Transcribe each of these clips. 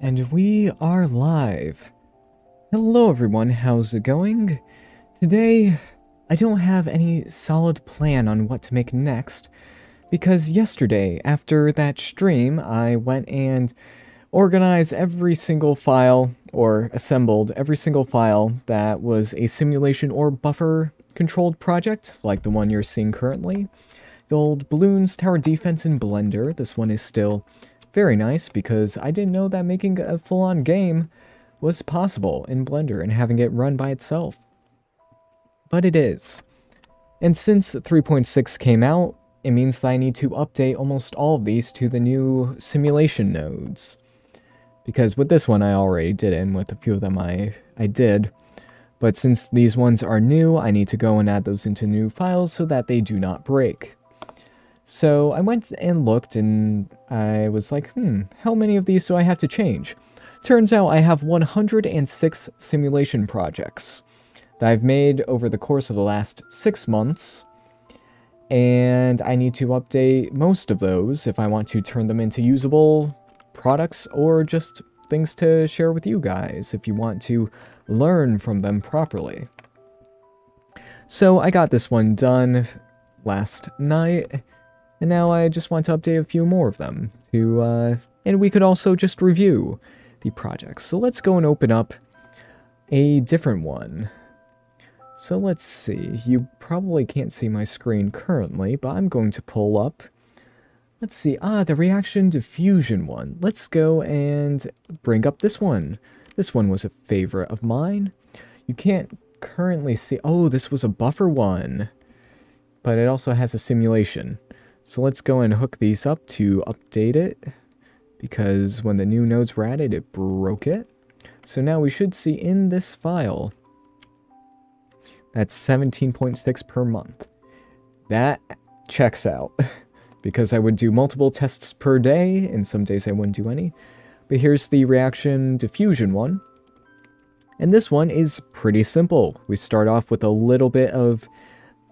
And we are live. Hello everyone, how's it going? Today, I don't have any solid plan on what to make next, because yesterday, after that stream, I went and organized every single file, or assembled every single file that was a simulation or buffer controlled project, like the one you're seeing currently. The old Bloons Tower Defense in Blender, this one is still very nice because I didn't know that making a full-on game was possible in Blender and having it run by itself. But it is. And since 3.6 came out, it means that I need to update almost all of these to the new simulation nodes. Because with this one I already did and with a few of them I, I did. But since these ones are new, I need to go and add those into new files so that they do not break. So I went and looked and I was like, hmm, how many of these do I have to change? Turns out I have 106 simulation projects that I've made over the course of the last six months. And I need to update most of those if I want to turn them into usable products or just things to share with you guys if you want to learn from them properly. So I got this one done last night and now I just want to update a few more of them to, uh, and we could also just review the projects. So let's go and open up a different one. So let's see, you probably can't see my screen currently, but I'm going to pull up, let's see, ah, the reaction diffusion one. Let's go and bring up this one. This one was a favorite of mine. You can't currently see, oh, this was a buffer one, but it also has a simulation. So let's go and hook these up to update it because when the new nodes were added, it broke it. So now we should see in this file, that's 17.6 per month. That checks out because I would do multiple tests per day and some days I wouldn't do any. But here's the reaction diffusion one. And this one is pretty simple. We start off with a little bit of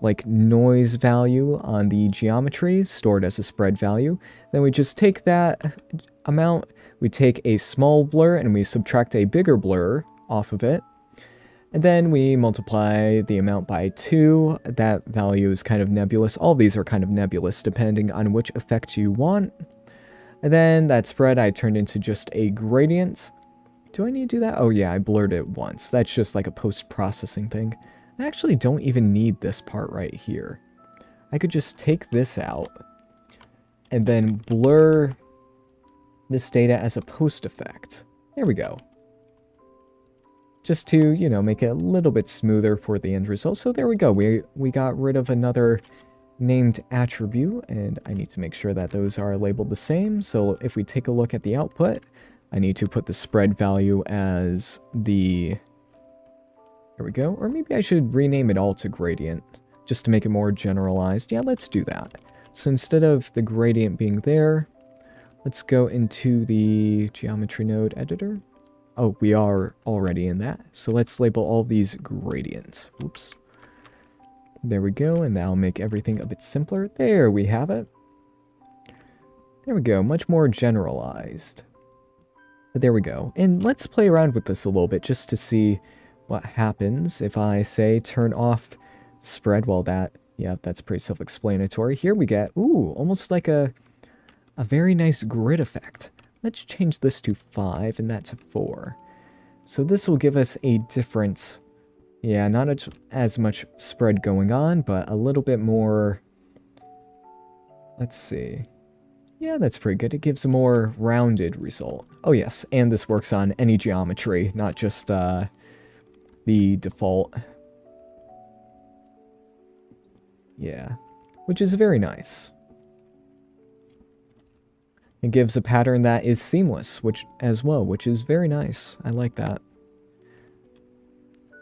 like noise value on the geometry stored as a spread value. Then we just take that amount, we take a small blur and we subtract a bigger blur off of it. And then we multiply the amount by 2. That value is kind of nebulous. All these are kind of nebulous depending on which effect you want. And then that spread I turned into just a gradient. Do I need to do that? Oh yeah, I blurred it once. That's just like a post-processing thing. I actually don't even need this part right here. I could just take this out and then blur this data as a post effect. There we go. Just to, you know, make it a little bit smoother for the end result. So there we go. We, we got rid of another named attribute, and I need to make sure that those are labeled the same. So if we take a look at the output, I need to put the spread value as the there we go. Or maybe I should rename it all to gradient, just to make it more generalized. Yeah, let's do that. So instead of the gradient being there, let's go into the geometry node editor. Oh, we are already in that. So let's label all these gradients. Oops. There we go, and that'll make everything a bit simpler. There we have it. There we go, much more generalized. But there we go. And let's play around with this a little bit just to see what happens if I say turn off spread. Well, that, yeah, that's pretty self-explanatory. Here we get, ooh, almost like a, a very nice grid effect. Let's change this to 5 and that to 4. So this will give us a different, yeah, not as, as much spread going on, but a little bit more, let's see. Yeah, that's pretty good. It gives a more rounded result. Oh yes, and this works on any geometry, not just uh, the default. Yeah, which is very nice. It gives a pattern that is seamless, which as well, which is very nice. I like that.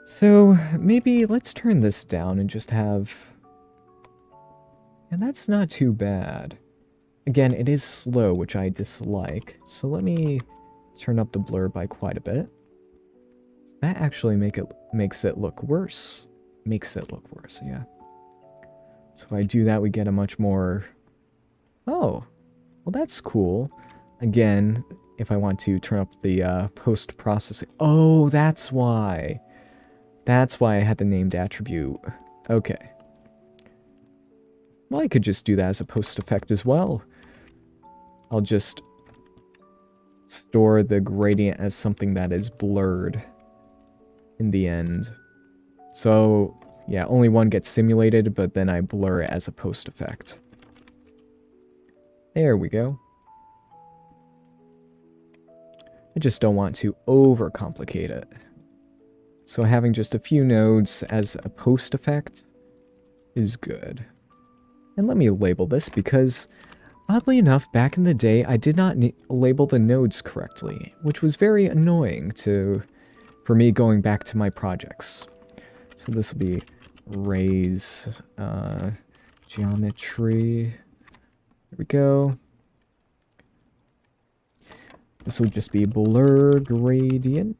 So maybe let's turn this down and just have... And that's not too bad. Again, it is slow, which I dislike. So let me turn up the blur by quite a bit. That actually make it makes it look worse. Makes it look worse, yeah. So if I do that, we get a much more... Oh, well that's cool. Again, if I want to turn up the uh, post-processing. Oh, that's why. That's why I had the named attribute. Okay. Well, I could just do that as a post effect as well. I'll just store the gradient as something that is blurred in the end. So, yeah, only one gets simulated, but then I blur it as a post effect. There we go. I just don't want to overcomplicate it. So having just a few nodes as a post effect is good. And let me label this because, oddly enough, back in the day, I did not label the nodes correctly, which was very annoying to, for me going back to my projects. So this will be raise uh, geometry. There we go. This will just be blur gradient.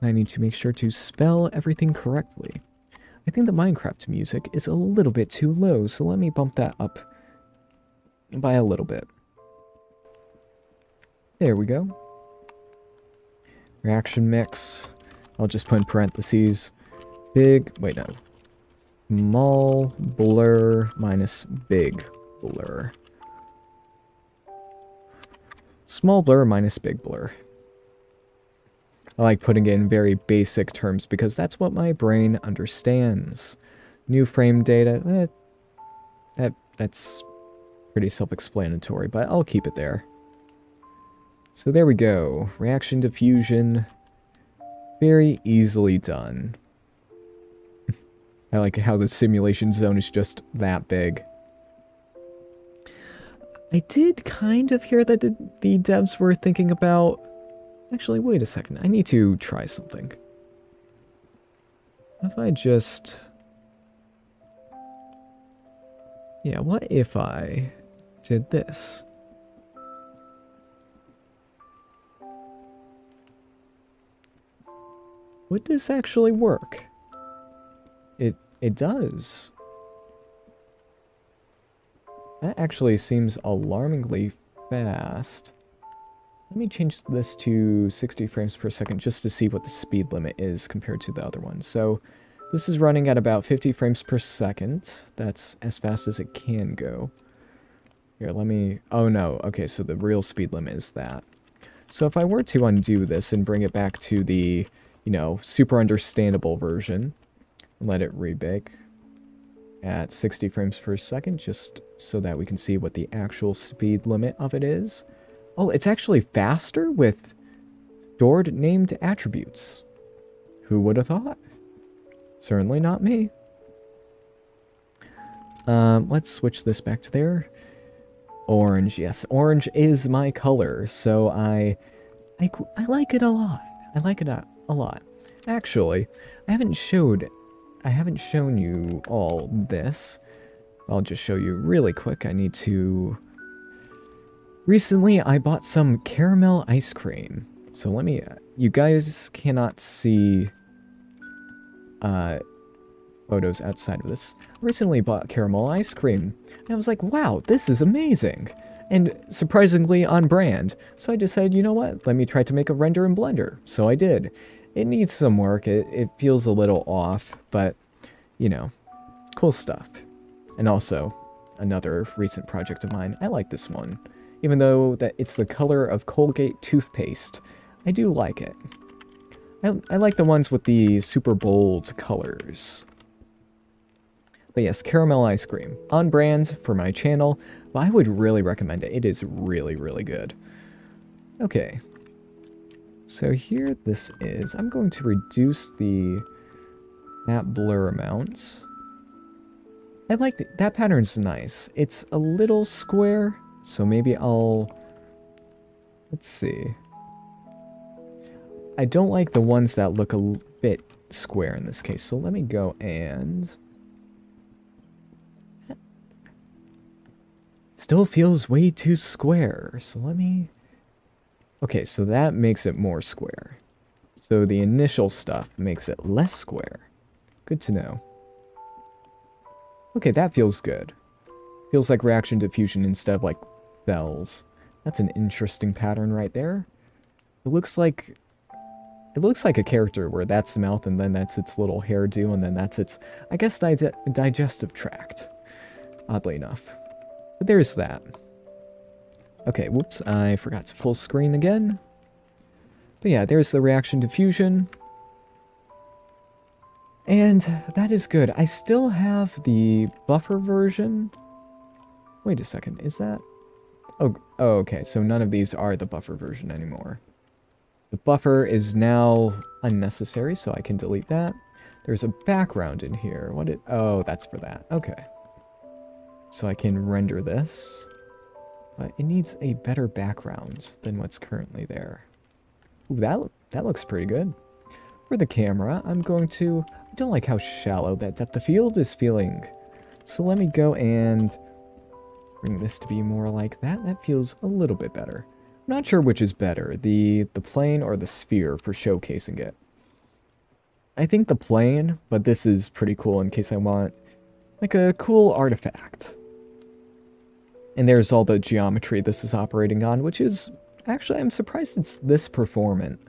I need to make sure to spell everything correctly. I think the Minecraft music is a little bit too low, so let me bump that up by a little bit. There we go. Reaction mix. I'll just put in parentheses. Big, wait no. Small blur minus big blur. Small blur minus big blur. I like putting it in very basic terms because that's what my brain understands. New frame data, eh, that, that's pretty self-explanatory, but I'll keep it there. So there we go. Reaction diffusion. Very easily done. I like how the simulation zone is just that big. I did kind of hear that the, the devs were thinking about Actually, wait a second. I need to try something. If I just... Yeah, what if I did this? Would this actually work? It it does. That actually seems alarmingly fast. Let me change this to 60 frames per second just to see what the speed limit is compared to the other one. So this is running at about 50 frames per second. That's as fast as it can go. Here, let me... Oh no, okay, so the real speed limit is that. So if I were to undo this and bring it back to the, you know, super understandable version, let it rebake at 60 frames per second, just so that we can see what the actual speed limit of it is. Oh, it's actually faster with stored named attributes. Who would have thought? Certainly not me. Um, let's switch this back to there. Orange, yes, orange is my color, so I, I, I like it a lot. I like it a, a lot. Actually, I haven't showed, I haven't shown you all this. I'll just show you really quick. I need to Recently, I bought some caramel ice cream. So let me... You guys cannot see uh, photos outside of this. Recently bought caramel ice cream. And I was like, wow, this is amazing. And surprisingly on brand. So I decided, you know what, let me try to make a render in Blender. So I did. It needs some work. It, it feels a little off, but, you know, cool stuff. And also, another recent project of mine. I like this one even though that it's the color of Colgate toothpaste. I do like it. I, I like the ones with the super bold colors. But yes, caramel ice cream. On brand for my channel, but I would really recommend it. It is really, really good. Okay. So here this is. I'm going to reduce the map blur amount. I like the, that pattern's nice. It's a little square, so maybe I'll... Let's see. I don't like the ones that look a bit square in this case, so let me go and... Still feels way too square, so let me... Okay, so that makes it more square. So the initial stuff makes it less square. Good to know. Okay, that feels good. Feels like reaction diffusion instead of like cells. That's an interesting pattern right there. It looks like... It looks like a character where that's the mouth and then that's its little hairdo and then that's its, I guess, dig digestive tract. Oddly enough. But there's that. Okay, whoops, I forgot to full screen again. But yeah, there's the reaction diffusion. And that is good. I still have the buffer version. Wait a second, is that... Oh, oh, okay, so none of these are the buffer version anymore. The buffer is now unnecessary, so I can delete that. There's a background in here. What it? Oh, that's for that. Okay. So I can render this. But it needs a better background than what's currently there. Ooh, that, that looks pretty good. For the camera, I'm going to... I don't like how shallow that depth of field is feeling. So let me go and bring this to be more like that. That feels a little bit better. I'm not sure which is better, the, the plane or the sphere for showcasing it. I think the plane, but this is pretty cool in case I want like a cool artifact. And there's all the geometry this is operating on, which is actually, I'm surprised it's this performant.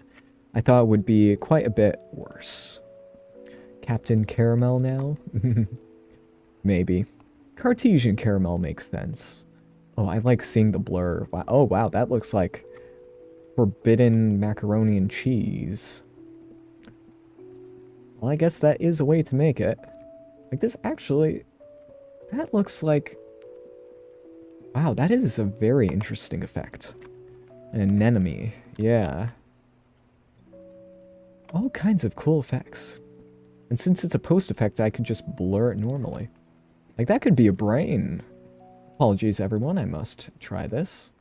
I thought it would be quite a bit worse. Captain Caramel now? Maybe. Cartesian Caramel makes sense. Oh, I like seeing the blur. Wow. Oh, wow, that looks like forbidden macaroni and cheese. Well, I guess that is a way to make it. Like this actually, that looks like Wow, that is a very interesting effect. An anemone, yeah. All kinds of cool effects. And since it's a post effect, I could just blur it normally. Like, that could be a brain. Apologies, everyone, I must try this.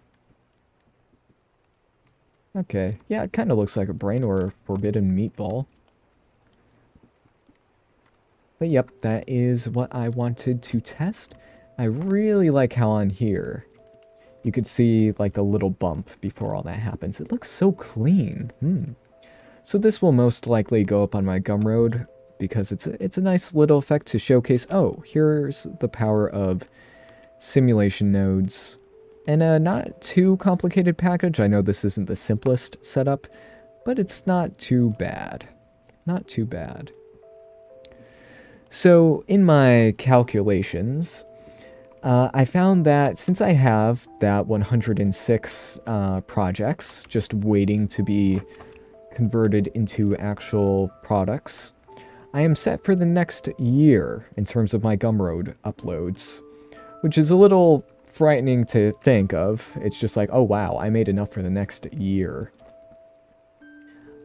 Okay, yeah, it kind of looks like a brain or a forbidden meatball. But yep, that is what I wanted to test. I really like how on here you could see like the little bump before all that happens. It looks so clean. Hmm. So this will most likely go up on my Gumroad because it's a, it's a nice little effect to showcase, oh, here's the power of simulation nodes. And a not too complicated package. I know this isn't the simplest setup, but it's not too bad. Not too bad. So in my calculations, uh, I found that since I have that 106 uh, projects just waiting to be converted into actual products, I am set for the next year in terms of my Gumroad uploads, which is a little frightening to think of. It's just like, oh wow, I made enough for the next year.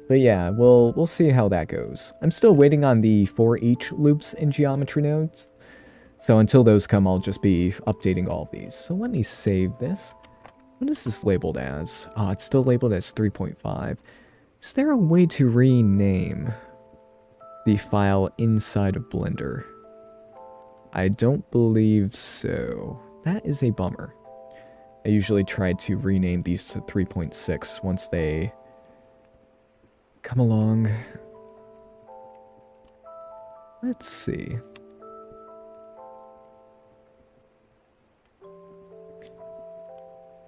But yeah, we'll, we'll see how that goes. I'm still waiting on the for each loops in geometry nodes. So until those come, I'll just be updating all of these. So let me save this. What is this labeled as? Ah, it's still labeled as 3.5. Is there a way to rename the file inside of Blender? I don't believe so. That is a bummer. I usually try to rename these to 3.6 once they come along. Let's see.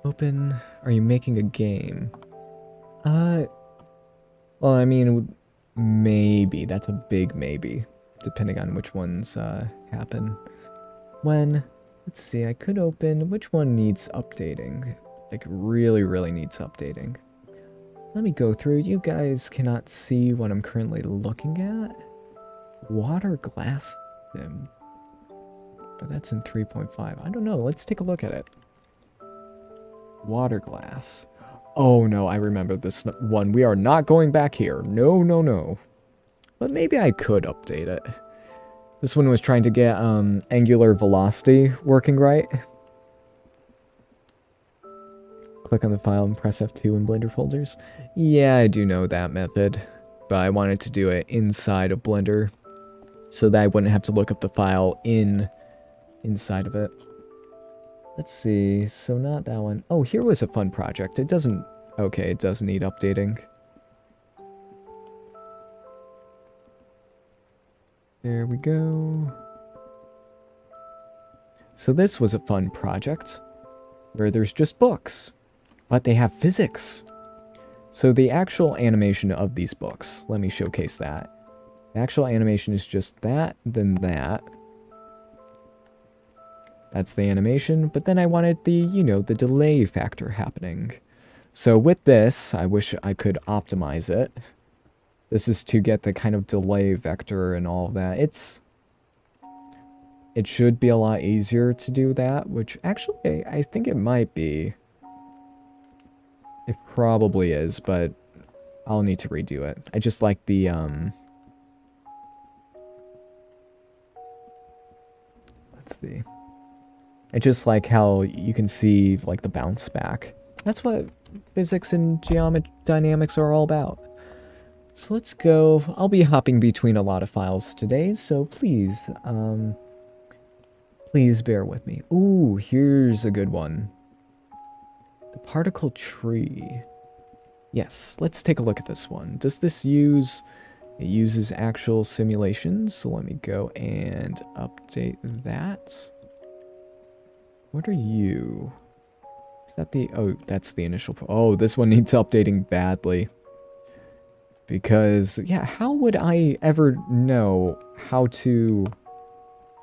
Open. Are you making a game? Uh. Well, I mean, maybe. That's a big maybe. Depending on which ones uh, happen. When. Let's see, I could open. Which one needs updating? Like, really, really needs updating. Let me go through. You guys cannot see what I'm currently looking at. Water glass sim. But that's in 3.5. I don't know. Let's take a look at it. Water glass. Oh no, I remember this one. We are not going back here. No, no, no. But maybe I could update it. This one was trying to get um, angular velocity working right. Click on the file and press F2 in Blender folders. Yeah, I do know that method. But I wanted to do it inside of Blender. So that I wouldn't have to look up the file in inside of it. Let's see, so not that one. Oh, here was a fun project. It doesn't... Okay, it does need updating. There we go. So this was a fun project, where there's just books. but they have physics. So the actual animation of these books, let me showcase that. The actual animation is just that, then that. That's the animation, but then I wanted the, you know, the delay factor happening. So with this, I wish I could optimize it. This is to get the kind of delay vector and all that. It's... It should be a lot easier to do that, which actually I think it might be. It probably is, but I'll need to redo it. I just like the, um... Let's see. I just like how you can see, like, the bounce back. That's what physics and geometry dynamics are all about. So let's go. I'll be hopping between a lot of files today, so please, um, please bear with me. Ooh, here's a good one. The particle tree. Yes, let's take a look at this one. Does this use... It uses actual simulations, so let me go and update that. What are you? Is that the... Oh, that's the initial... Oh, this one needs updating badly. Because, yeah, how would I ever know how to...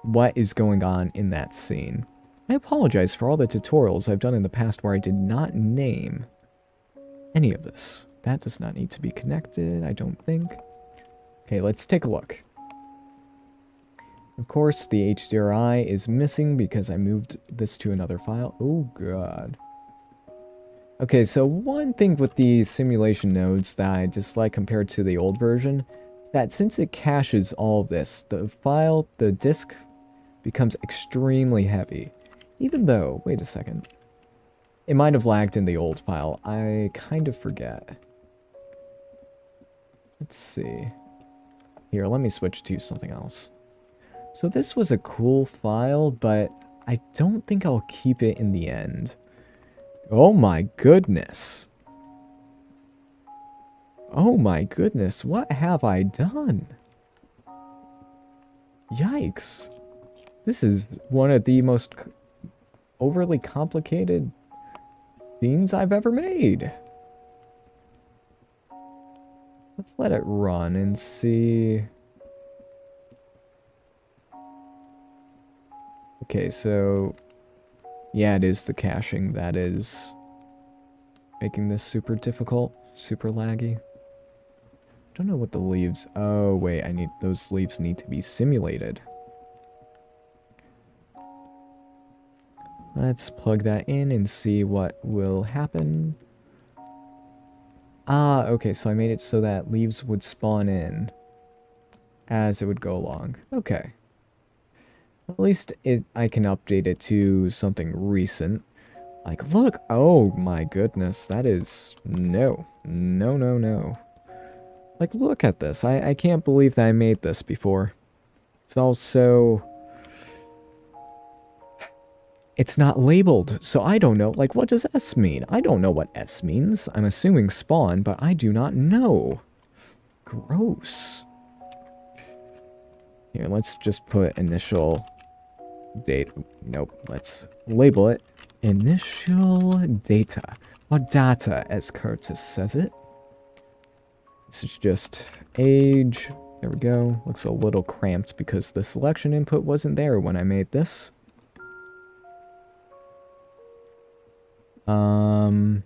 What is going on in that scene? I apologize for all the tutorials I've done in the past where I did not name any of this. That does not need to be connected, I don't think. Okay, let's take a look. Of course, the HDRI is missing because I moved this to another file. Oh, God. Okay, so one thing with the simulation nodes that I dislike compared to the old version, is that since it caches all of this, the file, the disk, becomes extremely heavy. Even though, wait a second. It might have lagged in the old file. I kind of forget. Let's see. Here, let me switch to something else. So this was a cool file, but I don't think I'll keep it in the end. Oh my goodness. Oh my goodness, what have I done? Yikes. This is one of the most overly complicated scenes I've ever made. Let's let it run and see. Okay, so yeah, it is the caching that is making this super difficult, super laggy. Don't know what the leaves. Oh, wait, I need those leaves need to be simulated. Let's plug that in and see what will happen. Ah, okay, so I made it so that leaves would spawn in as it would go along. Okay. At least it I can update it to something recent. Like, look, oh my goodness, that is, no, no, no, no. Like, look at this, I, I can't believe that I made this before. It's also it's not labeled, so I don't know. Like, what does S mean? I don't know what S means. I'm assuming spawn, but I do not know. Gross. Here, let's just put initial date. Nope, let's label it initial data. Or data, as Curtis says it. This is just age. There we go. Looks a little cramped because the selection input wasn't there when I made this. Um.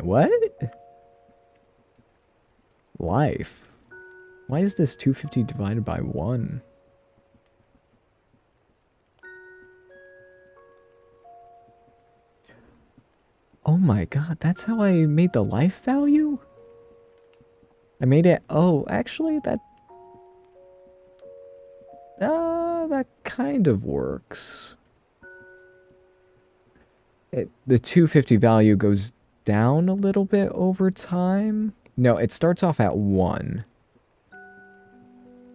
What? Life. Why is this 250 divided by 1? Oh my god, that's how I made the life value? I made it... Oh, actually, that... Uh, that kind of works it, the 250 value goes down a little bit over time. No, it starts off at 1.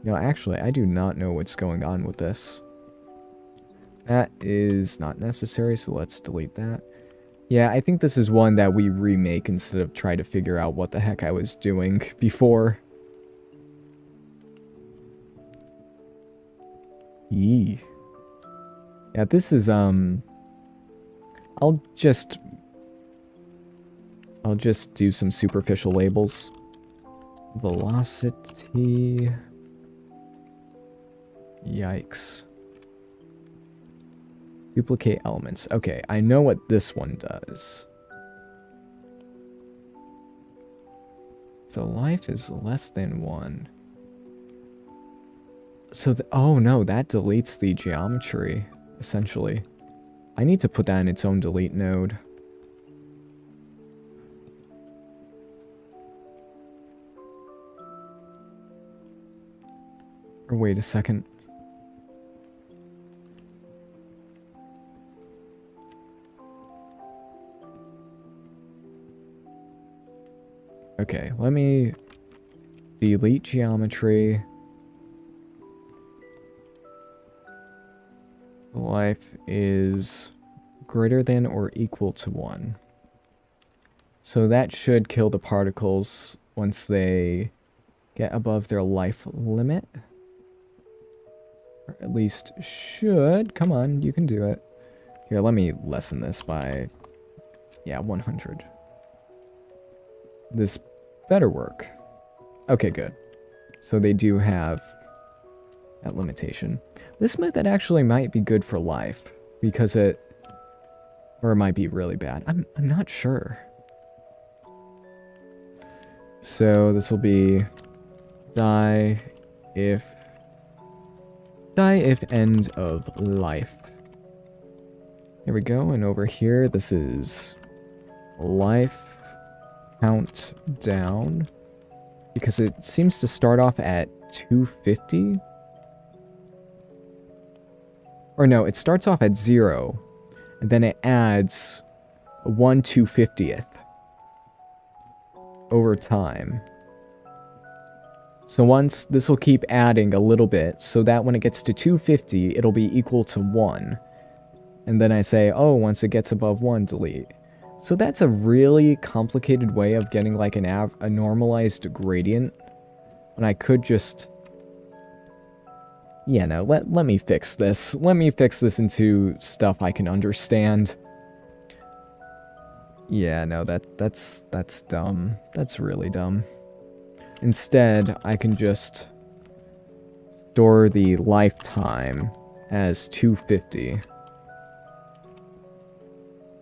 No, actually, I do not know what's going on with this. That is not necessary, so let's delete that. Yeah, I think this is one that we remake instead of try to figure out what the heck I was doing before. Yee. Yeah, this is, um... I'll just... I'll just do some superficial labels. Velocity... Yikes. Duplicate elements. Okay, I know what this one does. The life is less than one. So, oh no, that deletes the geometry, essentially. I need to put that in its own delete node. Or wait a second. Okay, let me delete geometry. Life is greater than or equal to 1. So that should kill the particles once they get above their life limit. Or at least should. Come on, you can do it. Here, let me lessen this by, yeah, 100. This better work. Okay, good. So they do have that limitation. This method actually might be good for life, because it... Or it might be really bad. I'm, I'm not sure. So this will be die if... Die if end of life. Here we go, and over here, this is life count down because it seems to start off at 250. Or no, it starts off at 0 and then it adds 1 250th over time. So once this will keep adding a little bit so that when it gets to 250 it'll be equal to 1. And then I say, oh, once it gets above 1, delete. So that's a really complicated way of getting like an av a normalized gradient. And I could just... Yeah, no, let, let me fix this. Let me fix this into stuff I can understand. Yeah, no, that that's that's dumb. That's really dumb. Instead, I can just store the lifetime as 250.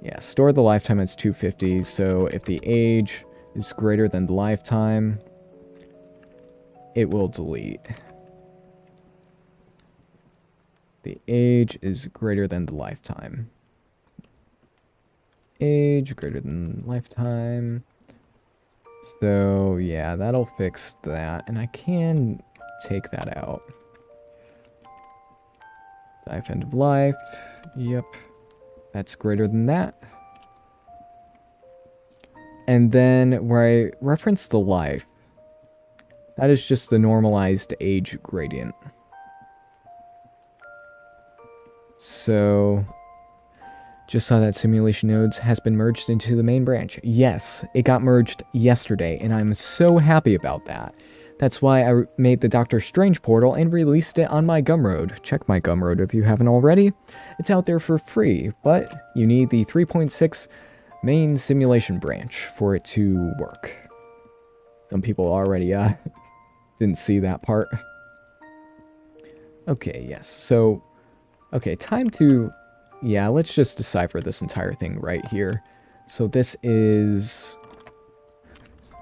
Yeah, store the lifetime as 250, so if the age is greater than the lifetime, it will delete. The age is greater than the lifetime. Age greater than lifetime. So, yeah, that'll fix that. And I can take that out. Life end of life. Yep. That's greater than that. And then where I reference the life, that is just the normalized age gradient. So, just saw that simulation nodes has been merged into the main branch. Yes, it got merged yesterday, and I'm so happy about that. That's why I made the Doctor Strange portal and released it on my Gumroad. Check my Gumroad if you haven't already. It's out there for free, but you need the 3.6 main simulation branch for it to work. Some people already uh, didn't see that part. Okay, yes. So, okay, time to... Yeah, let's just decipher this entire thing right here. So this is...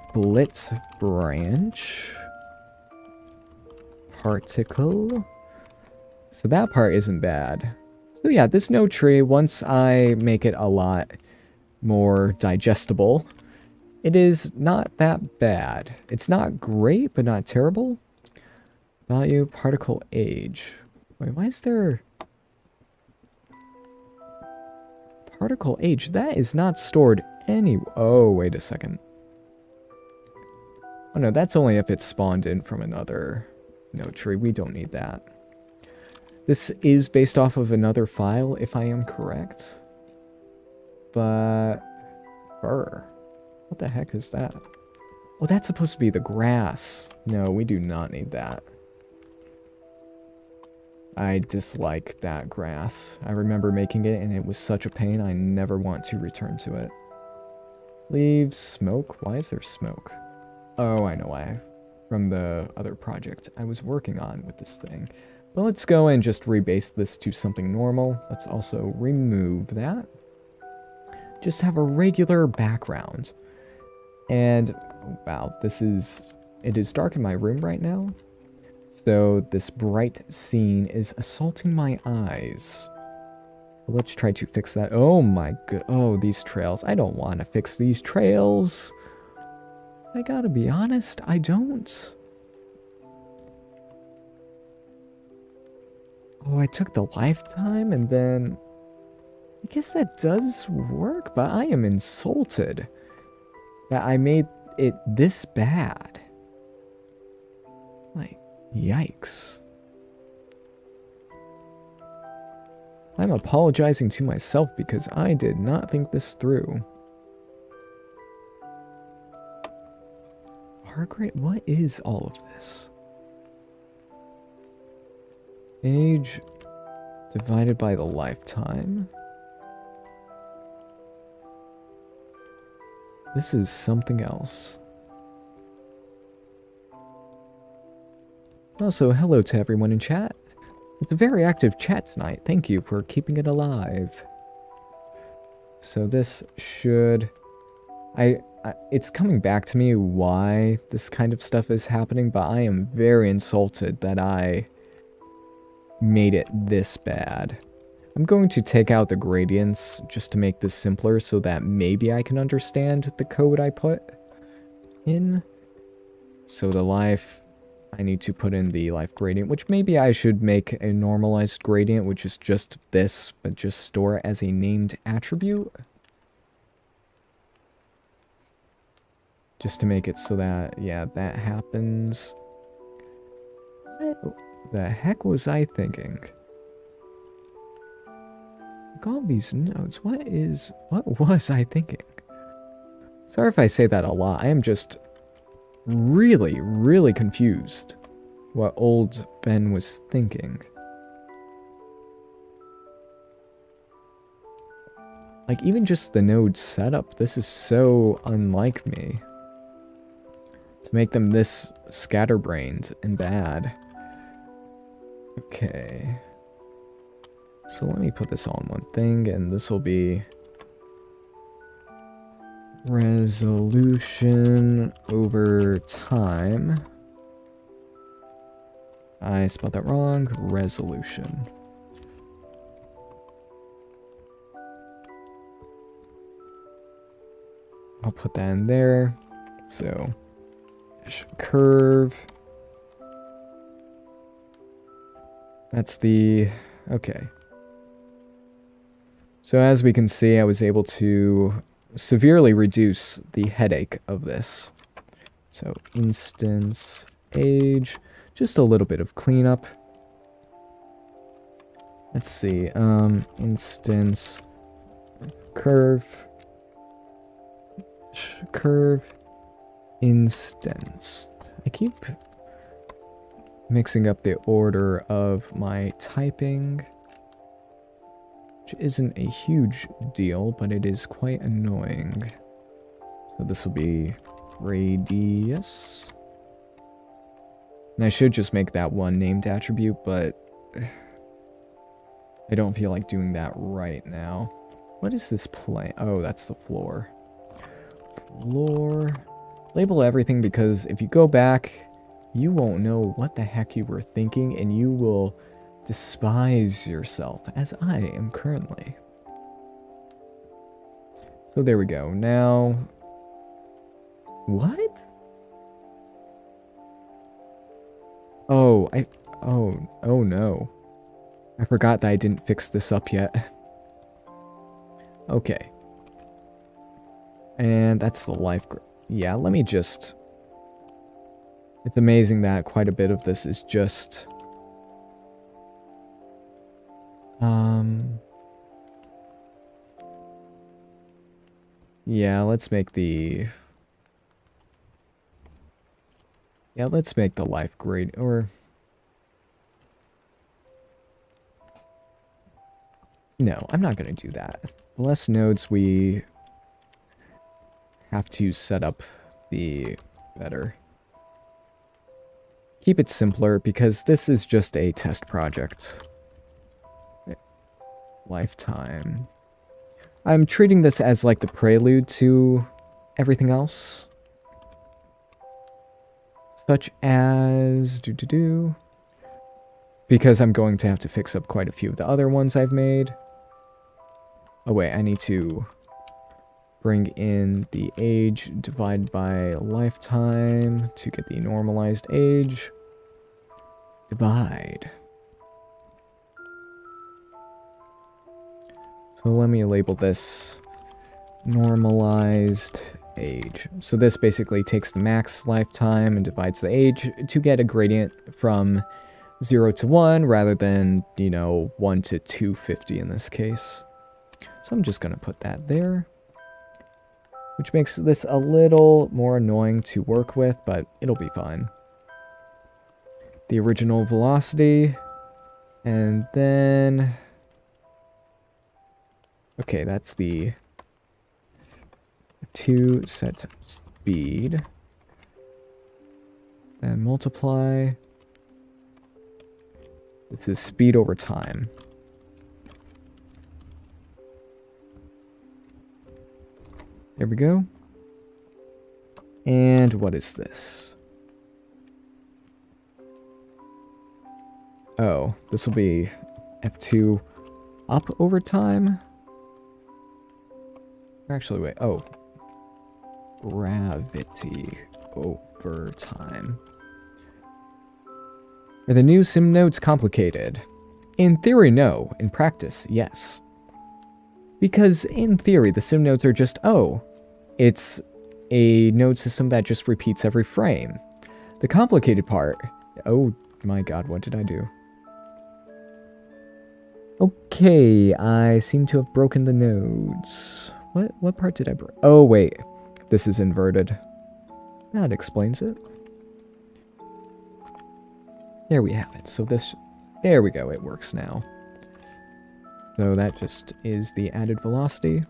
Split branch particle. So that part isn't bad. So yeah, this node tree, once I make it a lot more digestible, it is not that bad. It's not great, but not terrible. Value, particle age. Wait, why is there... Particle age, that is not stored any... Oh, wait a second. Oh no, that's only if it's spawned in from another no tree, we don't need that. This is based off of another file, if I am correct. But... Fur. What the heck is that? Oh, that's supposed to be the grass. No, we do not need that. I dislike that grass. I remember making it and it was such a pain, I never want to return to it. Leaves, smoke? Why is there smoke? Oh, I know why. From the other project I was working on with this thing. But let's go and just rebase this to something normal. Let's also remove that. Just have a regular background. And, wow, this is... It is dark in my room right now. So this bright scene is assaulting my eyes. Let's try to fix that. Oh my good. Oh, these trails. I don't want to fix these trails. I gotta be honest, I don't. Oh, I took the lifetime and then... I guess that does work, but I am insulted that I made it this bad. Like, yikes. I'm apologizing to myself because I did not think this through. Heart What is all of this? Age divided by the lifetime. This is something else. Also, hello to everyone in chat. It's a very active chat tonight. Thank you for keeping it alive. So this should... I, It's coming back to me why this kind of stuff is happening, but I am very insulted that I made it this bad. I'm going to take out the gradients just to make this simpler so that maybe I can understand the code I put in. So the life I need to put in the life gradient, which maybe I should make a normalized gradient, which is just this, but just store it as a named attribute. Just to make it so that, yeah, that happens. What oh, the heck was I thinking? Like all these notes, what is, what was I thinking? Sorry if I say that a lot, I am just really, really confused what old Ben was thinking. Like, even just the node setup, this is so unlike me. To make them this scatterbrained and bad. Okay. So let me put this in one thing, and this will be resolution over time. I spelled that wrong. Resolution. I'll put that in there. So, curve. That's the... Okay. So as we can see, I was able to severely reduce the headache of this. So instance age, just a little bit of cleanup. Let's see, um, instance curve, curve, instance. I keep mixing up the order of my typing which isn't a huge deal, but it is quite annoying. So this will be radius. And I should just make that one named attribute, but I don't feel like doing that right now. What is this plane? Oh, that's the floor. Floor. Label everything because if you go back, you won't know what the heck you were thinking and you will despise yourself, as I am currently. So there we go. Now... What? Oh, I... Oh, oh no. I forgot that I didn't fix this up yet. Okay. And that's the life... Yeah, let me just... It's amazing that quite a bit of this is just um. Yeah, let's make the... Yeah, let's make the life great, or... no, I'm not going to do that. Less nodes we have to set up, the better. Keep it simpler because this is just a test project. Lifetime. I'm treating this as like the prelude to everything else. Such as... do do do. Because I'm going to have to fix up quite a few of the other ones I've made. Oh wait, I need to bring in the age divide by lifetime to get the normalized age. Divide. So let me label this normalized age. So this basically takes the max lifetime and divides the age to get a gradient from 0 to 1 rather than, you know, 1 to 250 in this case. So I'm just going to put that there. Which makes this a little more annoying to work with, but it'll be fine. The original velocity. And then... Okay, that's the 2 set speed. And multiply. This is speed over time. There we go. And what is this? Oh, this will be F2 up over time? Actually, wait. Oh. Gravity over time. Are the new sim nodes complicated? In theory, no. In practice, yes. Because in theory, the sim nodes are just, oh, it's a node system that just repeats every frame. The complicated part, oh my god, what did I do? Okay, I seem to have broken the nodes. What, what part did I break? Oh, wait. This is inverted. That explains it. There we have it. So this, there we go, it works now. So that just is the added velocity.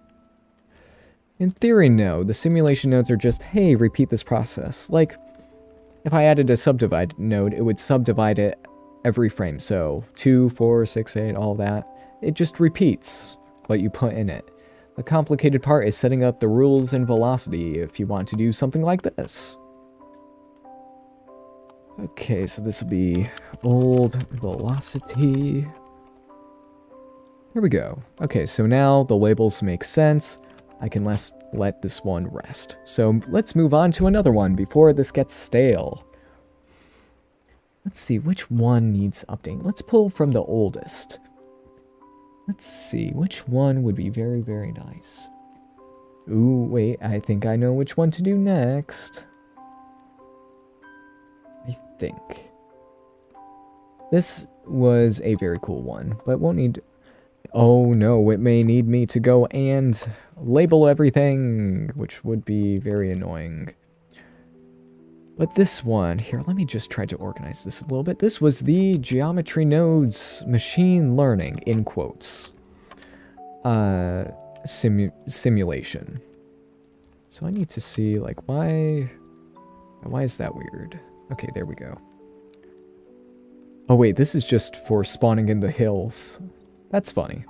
In theory, no. The simulation nodes are just, hey, repeat this process. Like, if I added a subdivide node, it would subdivide it every frame. So 2, 4, 6, 8, all that. It just repeats what you put in it. The complicated part is setting up the rules and velocity if you want to do something like this. Okay, so this will be old velocity. Here we go. Okay, so now the labels make sense. I can let, let this one rest. So let's move on to another one before this gets stale. Let's see, which one needs updating? Let's pull from the oldest. Let's see, which one would be very, very nice? Ooh, wait, I think I know which one to do next I think. This was a very cool one, but won't need... Oh no, it may need me to go and label everything, which would be very annoying. But this one, here, let me just try to organize this a little bit. This was the geometry nodes machine learning, in quotes, uh, simu simulation. So I need to see, like, why, why is that weird? Okay, there we go. Oh wait, this is just for spawning in the hills. That's funny.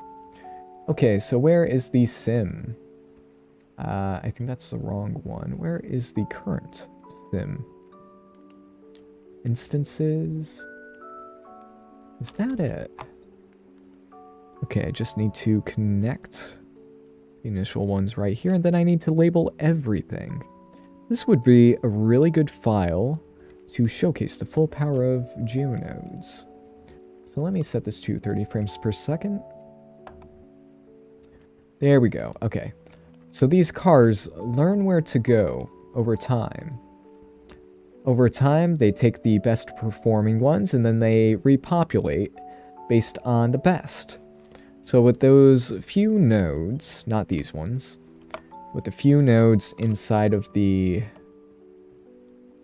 Okay, so where is the sim? Uh, I think that's the wrong one. Where is the current sim? Instances? Is that it? Okay, I just need to connect the initial ones right here, and then I need to label everything. This would be a really good file to showcase the full power of GeoNodes. So let me set this to 30 frames per second. There we go. Okay. So these cars learn where to go over time. Over time, they take the best performing ones and then they repopulate based on the best. So with those few nodes, not these ones, with the few nodes inside of the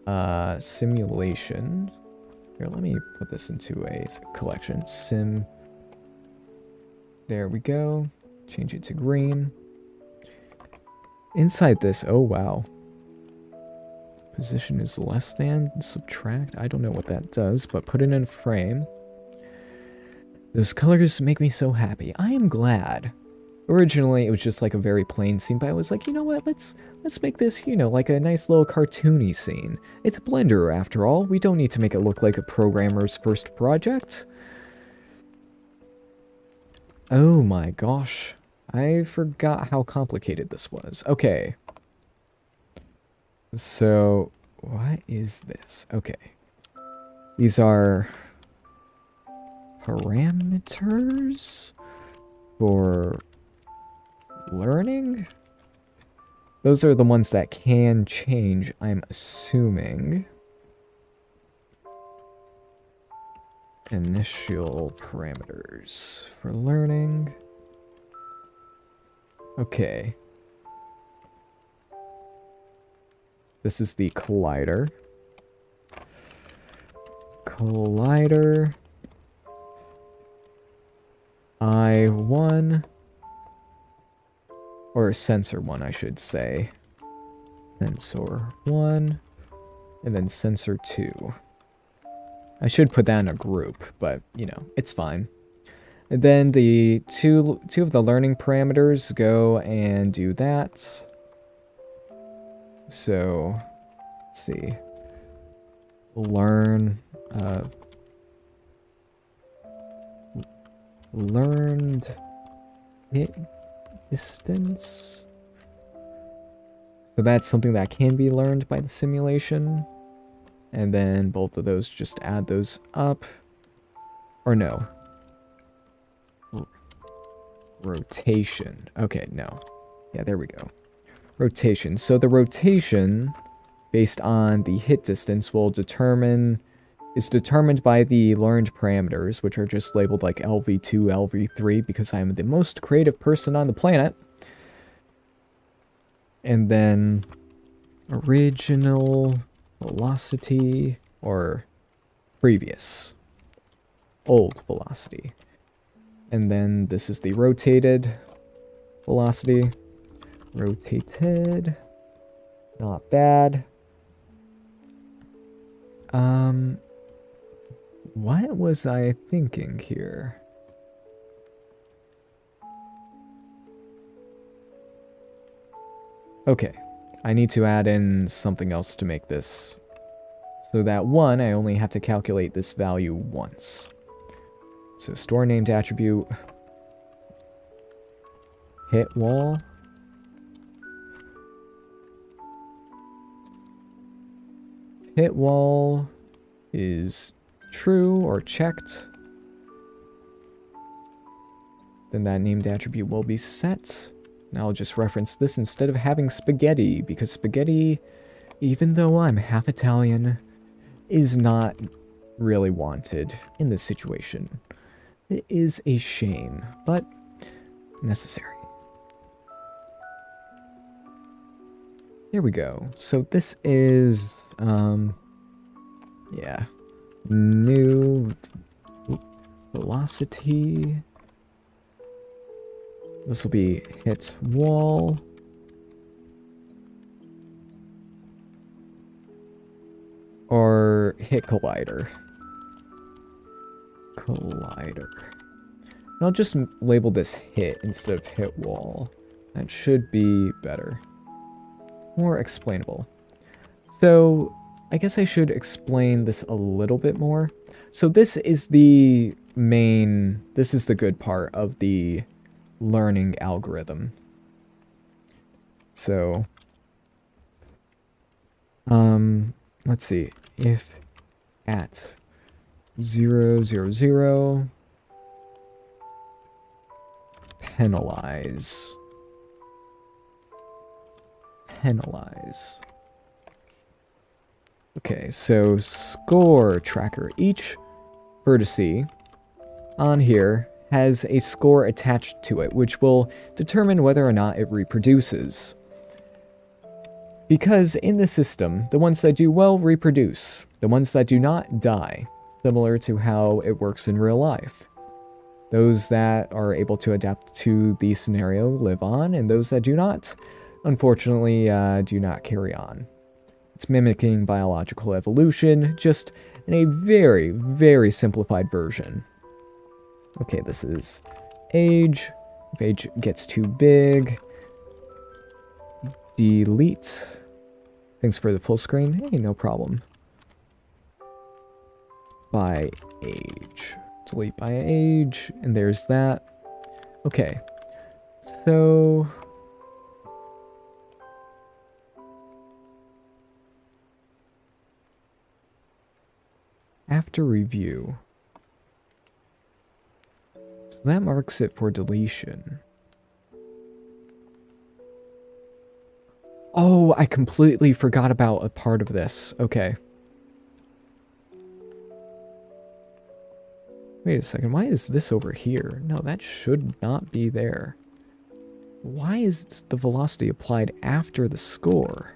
uh, simulation. Here, let me put this into a collection. Sim There we go. Change it to green. Inside this, oh wow. Position is less than, subtract. I don't know what that does, but put it in frame. Those colors make me so happy. I am glad. Originally, it was just like a very plain scene, but I was like, you know what, let's let's make this, you know, like a nice little cartoony scene. It's Blender, after all. We don't need to make it look like a programmer's first project. Oh my gosh. I forgot how complicated this was. Okay. So, what is this? Okay. These are parameters for learning? Those are the ones that can change, I'm assuming. Initial parameters for learning. Okay. This is the collider. Collider. I1. Or sensor 1, I should say. Sensor 1. And then sensor 2. I should put that in a group, but, you know, it's fine. And then the two, two of the learning parameters go and do that. So, let's see. Learn, uh, learned hit distance. So that's something that can be learned by the simulation. And then both of those, just add those up. Or no. Rotation. Okay, no. Yeah, there we go rotation. So the rotation, based on the hit distance, will determine is determined by the learned parameters, which are just labeled like LV2, LV3, because I am the most creative person on the planet. And then original velocity, or previous, old velocity. And then this is the rotated velocity. Rotated. Not bad. Um, what was I thinking here? Okay, I need to add in something else to make this. So that one, I only have to calculate this value once. So store named attribute, hit wall, hit wall is true or checked, then that named attribute will be set. Now I'll just reference this instead of having spaghetti, because spaghetti, even though I'm half Italian, is not really wanted in this situation. It is a shame, but necessary. Here we go. So this is, um, yeah, new velocity. This will be hit wall. Or hit collider. Collider. I'll just label this hit instead of hit wall. That should be better more explainable. So I guess I should explain this a little bit more. So this is the main, this is the good part of the learning algorithm. So, um, let's see, if at zero zero zero penalize penalize. Okay, so score tracker. Each vertice on here has a score attached to it, which will determine whether or not it reproduces. Because in the system, the ones that do well reproduce, the ones that do not die, similar to how it works in real life. Those that are able to adapt to the scenario live on, and those that do not, unfortunately, uh, do not carry on. It's mimicking biological evolution, just in a very, very simplified version. Okay, this is age. If age gets too big, delete. Thanks for the full screen. Hey, no problem. By age delete by age, and there's that. Okay, so... After review. So that marks it for deletion. Oh, I completely forgot about a part of this. Okay. Wait a second, why is this over here? No, that should not be there. Why is the velocity applied after the score?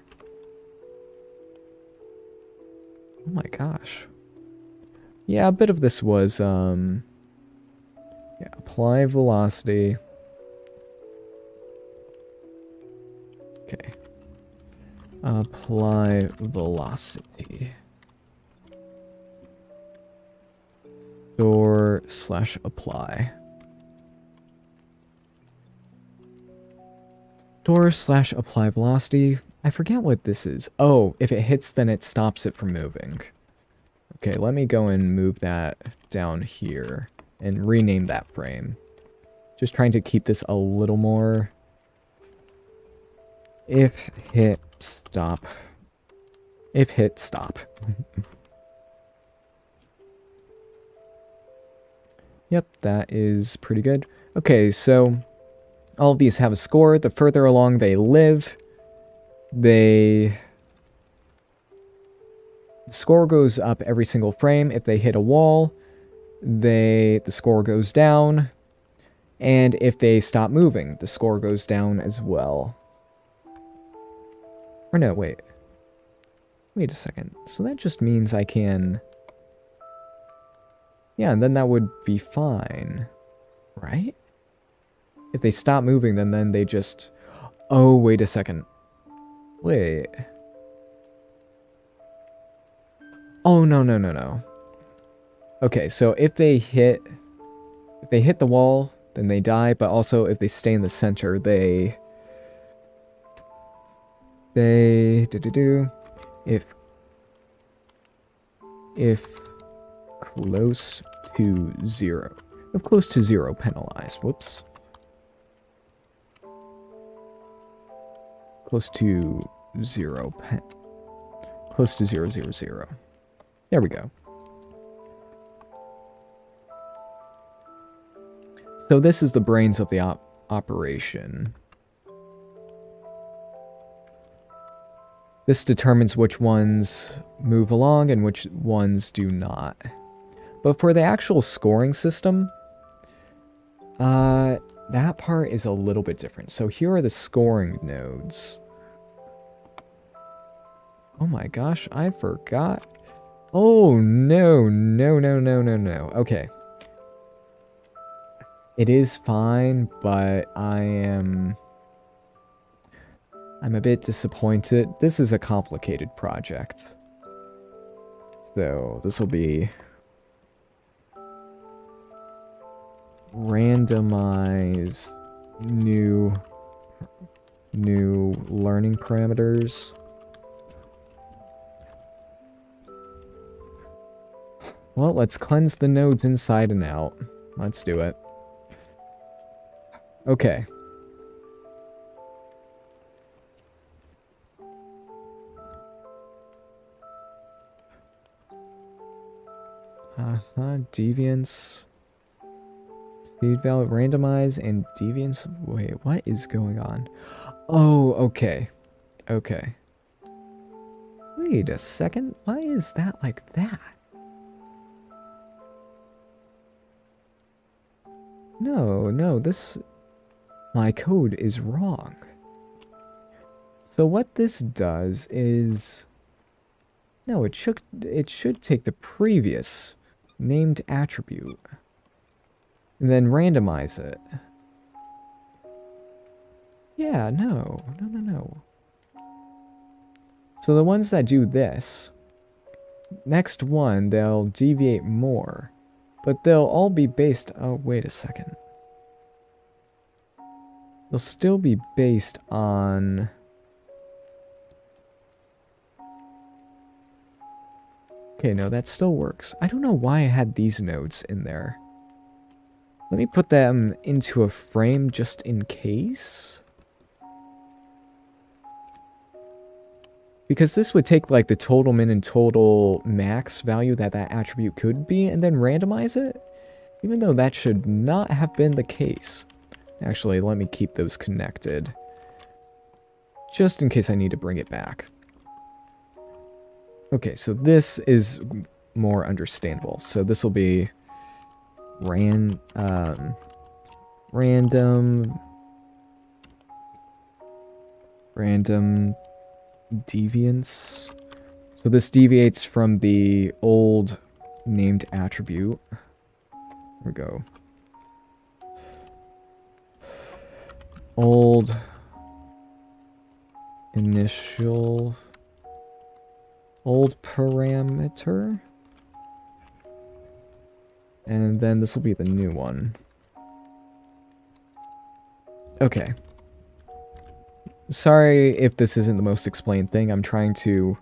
Oh my gosh. Yeah, a bit of this was, um... Yeah, apply velocity. Okay. Apply velocity. store slash apply. Store slash apply velocity. I forget what this is. Oh, if it hits, then it stops it from moving. Okay, let me go and move that down here and rename that frame. Just trying to keep this a little more... If hit, stop. If hit, stop. Yep, that is pretty good. Okay, so all of these have a score. The further along they live, they... The score goes up every single frame. If they hit a wall, they the score goes down. And if they stop moving, the score goes down as well. Or no, wait. Wait a second. So that just means I can... Yeah, and then that would be fine. Right? If they stop moving, then then they just... Oh, wait a second. Wait. Oh, no, no, no, no. Okay, so if they hit... If they hit the wall, then they die, but also if they stay in the center, they... They... Do, do, do. If... If close to zero. Of close to zero penalized. Whoops. Close to zero pen. Close to zero zero zero. There we go. So this is the brains of the op operation. This determines which ones move along and which ones do not. But for the actual scoring system, uh, that part is a little bit different. So here are the scoring nodes. Oh my gosh, I forgot. Oh, no, no, no, no, no, no. Okay. It is fine, but I am... I'm a bit disappointed. This is a complicated project. So, this will be randomize new new learning parameters. Well, let's cleanse the nodes inside and out. Let's do it. Okay. Uh-huh, deviance. Speed value randomize and deviance. Wait, what is going on? Oh, okay. Okay. Wait a second. Why is that like that? No, no, this... My code is wrong. So what this does is... No, it should, it should take the previous named attribute. and then randomize it. Yeah, no, no, no, no. So the ones that do this, next one, they'll deviate more. But they'll all be based... Oh, wait a second. They'll still be based on... Okay, no, that still works. I don't know why I had these nodes in there. Let me put them into a frame just in case. Because this would take like the total min and total max value that that attribute could be and then randomize it. Even though that should not have been the case. Actually, let me keep those connected. Just in case I need to bring it back. Okay, so this is more understandable. So this will be ran um, random random deviance. So this deviates from the old named attribute. Here we go. Old initial old parameter. And then this will be the new one. Okay. Sorry if this isn't the most explained thing. I'm trying to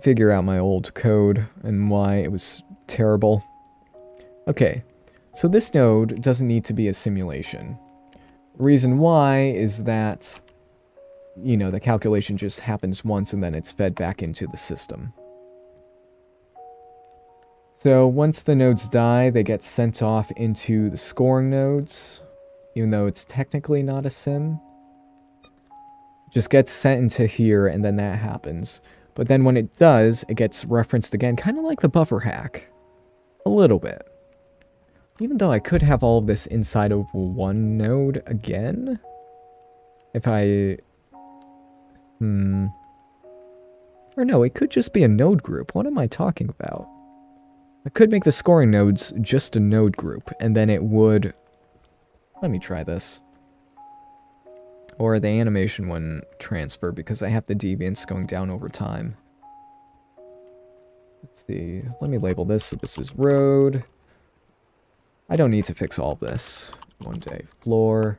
figure out my old code and why it was terrible. Okay, so this node doesn't need to be a simulation. Reason why is that, you know, the calculation just happens once and then it's fed back into the system. So once the nodes die, they get sent off into the scoring nodes, even though it's technically not a sim. Just gets sent into here and then that happens. But then when it does, it gets referenced again, kind of like the buffer hack. A little bit. Even though I could have all of this inside of one node again. If I... Hmm... Or no, it could just be a node group. What am I talking about? I could make the scoring nodes just a node group, and then it would... Let me try this. Or the animation wouldn't transfer because I have the deviance going down over time. Let's see. Let me label this so this is road. I don't need to fix all this. One day. Floor.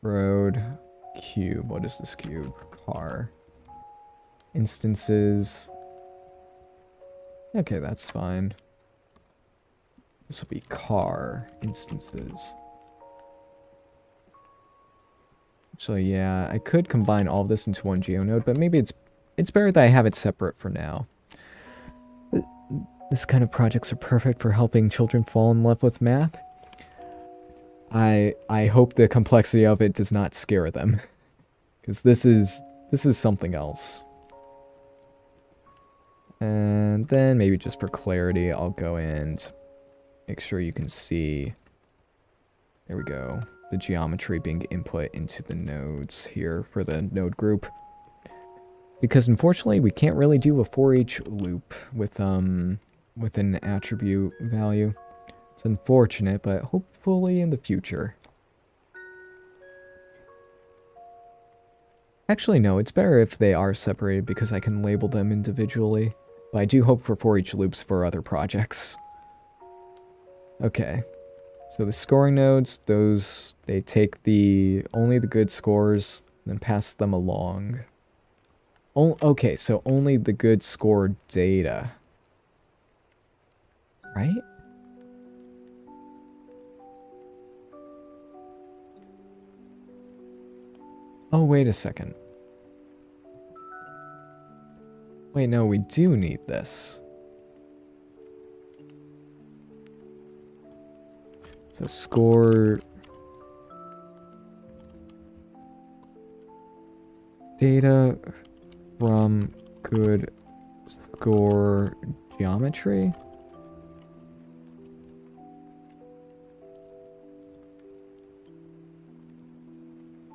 Road. Cube. What is this cube? Car. Instances. Okay, that's fine. This will be car instances. Actually, yeah, I could combine all this into one geonode, but maybe it's it's better that I have it separate for now. This kind of projects are perfect for helping children fall in love with math. I I hope the complexity of it does not scare them. Because this is this is something else. And then maybe just for clarity, I'll go and make sure you can see. There we go. The geometry being input into the nodes here for the node group. Because unfortunately, we can't really do a for each loop with um with an attribute value. It's unfortunate, but hopefully in the future. Actually, no, it's better if they are separated because I can label them individually. But I do hope for for each loops for other projects. Okay. So the scoring nodes, those, they take the only the good scores, then pass them along. Oh, okay, so only the good score data. Right? Oh, wait a second. Wait, no, we do need this. So score... Data from good score geometry?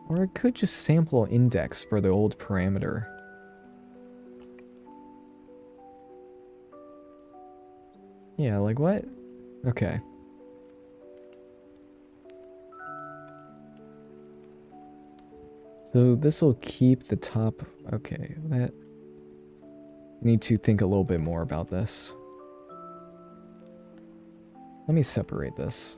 Or I could just sample index for the old parameter. Yeah, like what? Okay. So this will keep the top... Okay, that... Need to think a little bit more about this. Let me separate this.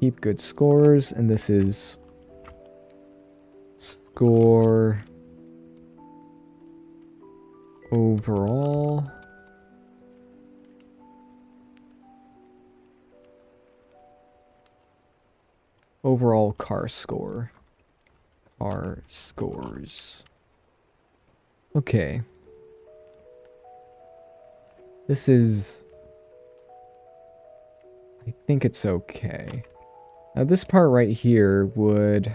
Keep good scores, and this is score overall. Overall car score. Car scores. Okay. This is... I think it's okay. Now this part right here would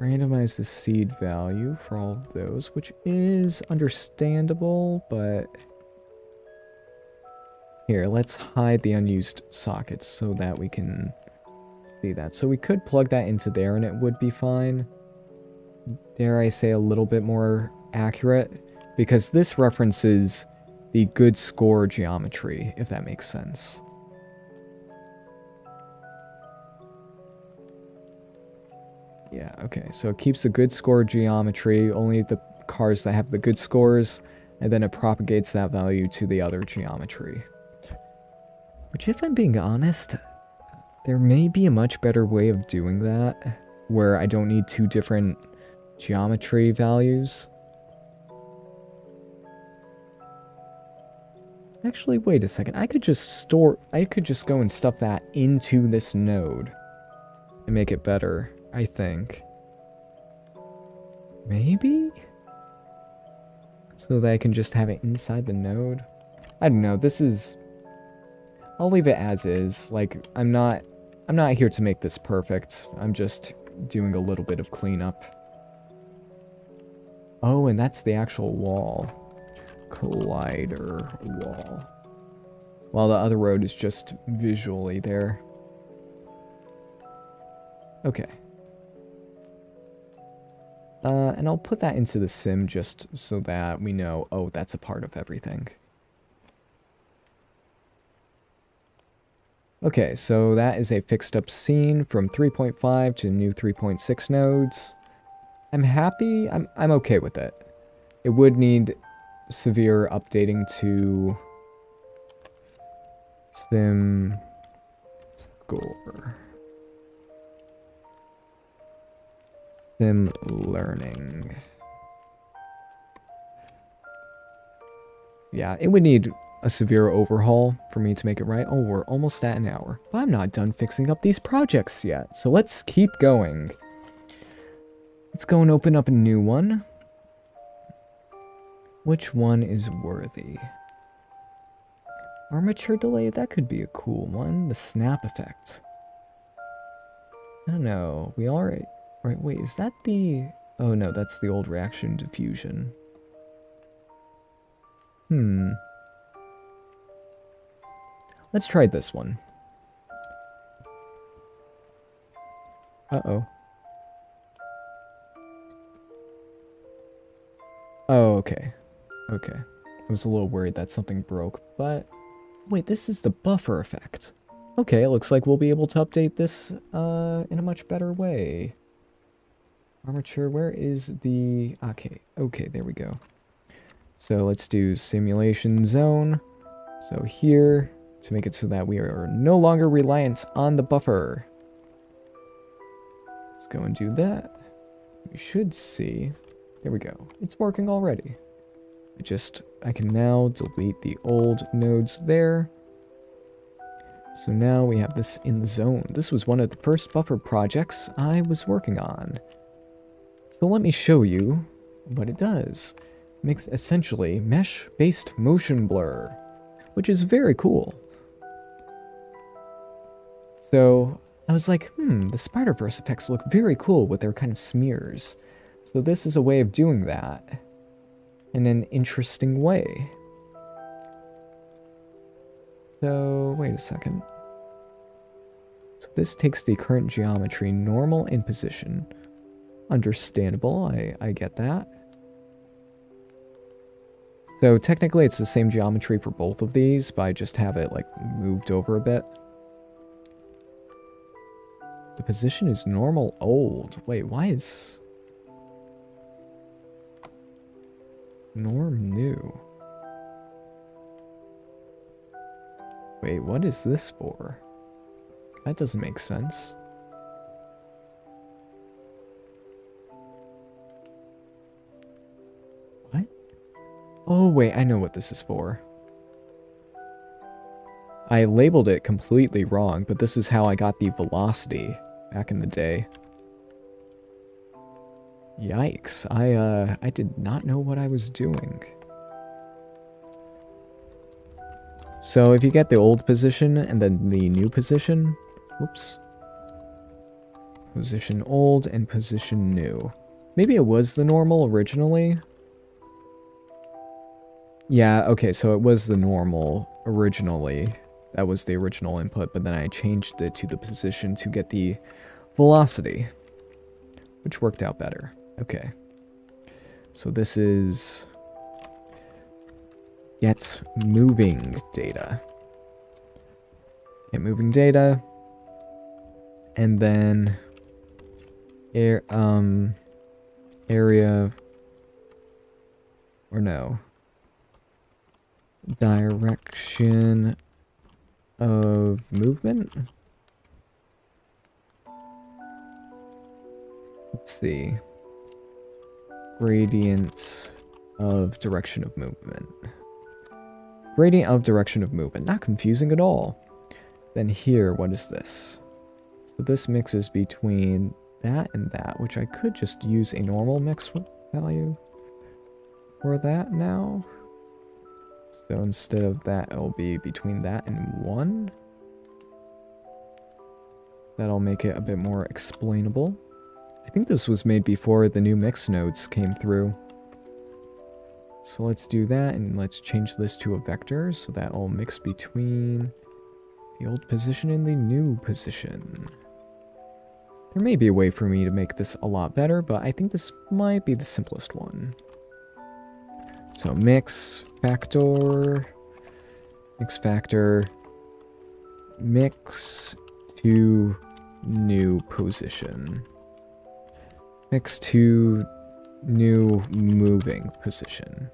randomize the seed value for all of those, which is understandable, but here, let's hide the unused sockets so that we can see that. So we could plug that into there and it would be fine. Dare I say a little bit more accurate? Because this references the good score geometry, if that makes sense. Yeah, okay, so it keeps the good score geometry, only the cars that have the good scores, and then it propagates that value to the other geometry. Which, if I'm being honest, there may be a much better way of doing that, where I don't need two different geometry values. Actually, wait a second. I could just store... I could just go and stuff that into this node. And make it better, I think. Maybe? So that I can just have it inside the node? I don't know. This is I'll leave it as is. Like, I'm not... I'm not here to make this perfect. I'm just doing a little bit of cleanup. Oh, and that's the actual wall. Collider wall. While the other road is just visually there. Okay. Uh, and I'll put that into the sim just so that we know, oh, that's a part of everything. Okay, so that is a fixed up scene from 3.5 to new 3.6 nodes. I'm happy. I'm, I'm okay with it. It would need severe updating to sim score. Sim learning. Yeah, it would need a severe overhaul for me to make it right. Oh, we're almost at an hour. But I'm not done fixing up these projects yet, so let's keep going. Let's go and open up a new one. Which one is worthy? Armature delay, that could be a cool one. The snap effect. I don't know. We already... Right, wait, is that the... Oh no, that's the old reaction diffusion. Hmm. Let's try this one. Uh-oh. Oh, okay. Okay. I was a little worried that something broke, but... Wait, this is the buffer effect. Okay, it looks like we'll be able to update this uh, in a much better way. Armature, where is the... Okay, okay, there we go. So let's do simulation zone. So here, to make it so that we are no longer reliant on the buffer. Let's go and do that. We should see. There we go. It's working already. I just, I can now delete the old nodes there. So now we have this in the zone. This was one of the first buffer projects I was working on. So let me show you what it does. It makes essentially mesh-based motion blur, which is very cool. So I was like, hmm, the Spider-Verse effects look very cool with their kind of smears. So this is a way of doing that in an interesting way. So, wait a second. So this takes the current geometry normal in position. Understandable, I, I get that. So technically it's the same geometry for both of these, but I just have it like moved over a bit. The position is normal old. Wait, why is... Norm new? Wait, what is this for? That doesn't make sense. What? Oh, wait, I know what this is for. I labeled it completely wrong, but this is how I got the velocity back in the day. Yikes, I, uh, I did not know what I was doing. So if you get the old position and then the new position, whoops. Position old and position new. Maybe it was the normal originally. Yeah, okay, so it was the normal originally. That was the original input, but then I changed it to the position to get the velocity, which worked out better. Okay. So this is get moving data. Get moving data. And then air um area or no direction of movement let's see gradient of direction of movement. Gradient of direction of movement. Not confusing at all. Then here, what is this? So this mixes between that and that, which I could just use a normal mix value for that now. So instead of that, it'll be between that and 1. That'll make it a bit more explainable. I think this was made before the new mix nodes came through. So let's do that, and let's change this to a vector, so that will mix between the old position and the new position. There may be a way for me to make this a lot better, but I think this might be the simplest one. So mix, factor, mix factor, mix to new position. mix to new moving position.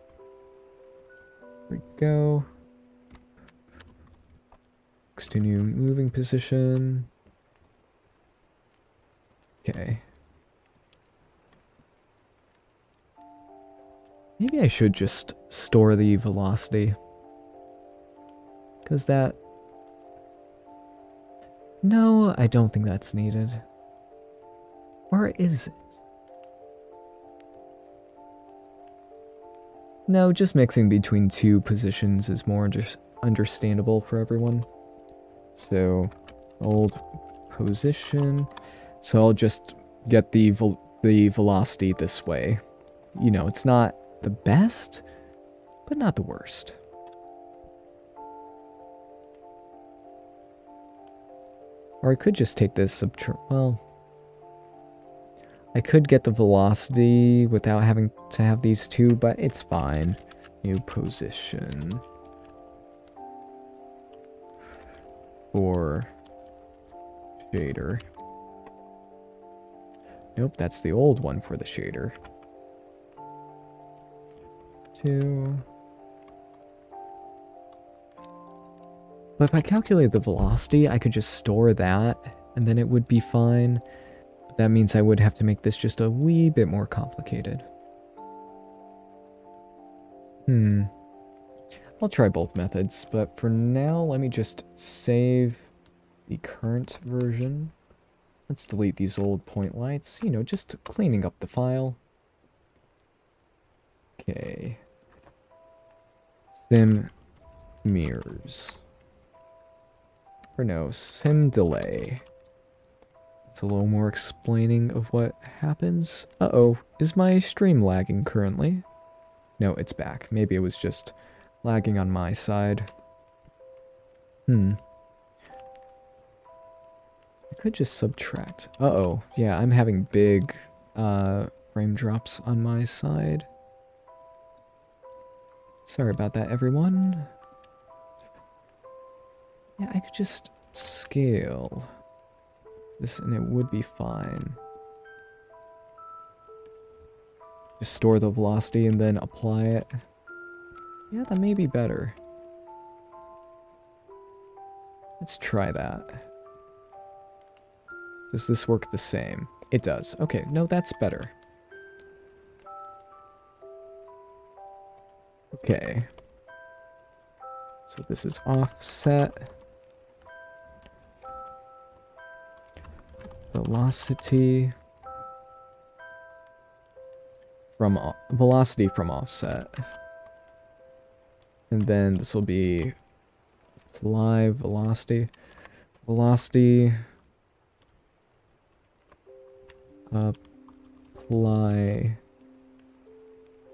There we go. Mix to new moving position. Okay. Maybe I should just store the velocity. Because that... No, I don't think that's needed. Or is it? No, just mixing between two positions is more under understandable for everyone. So, old position. So I'll just get the the velocity this way. You know, it's not the best, but not the worst. Or I could just take this subtract. Well, I could get the velocity without having to have these two, but it's fine. New position. For shader. Nope, that's the old one for the shader. Two. But if I calculate the velocity, I could just store that, and then it would be fine. But That means I would have to make this just a wee bit more complicated. Hmm. I'll try both methods, but for now, let me just save the current version. Let's delete these old point lights, you know, just cleaning up the file. Okay. Sim mirrors. Or no, sim delay. It's a little more explaining of what happens. Uh-oh, is my stream lagging currently? No, it's back. Maybe it was just lagging on my side. Hmm. I could just subtract. Uh-oh, yeah, I'm having big uh, frame drops on my side. Sorry about that, everyone. Yeah, I could just scale this and it would be fine. Just store the velocity and then apply it. Yeah, that may be better. Let's try that. Does this work the same? It does. Okay, no, that's better. Okay. So this is offset. Velocity from velocity from offset. And then this will be apply velocity. Velocity apply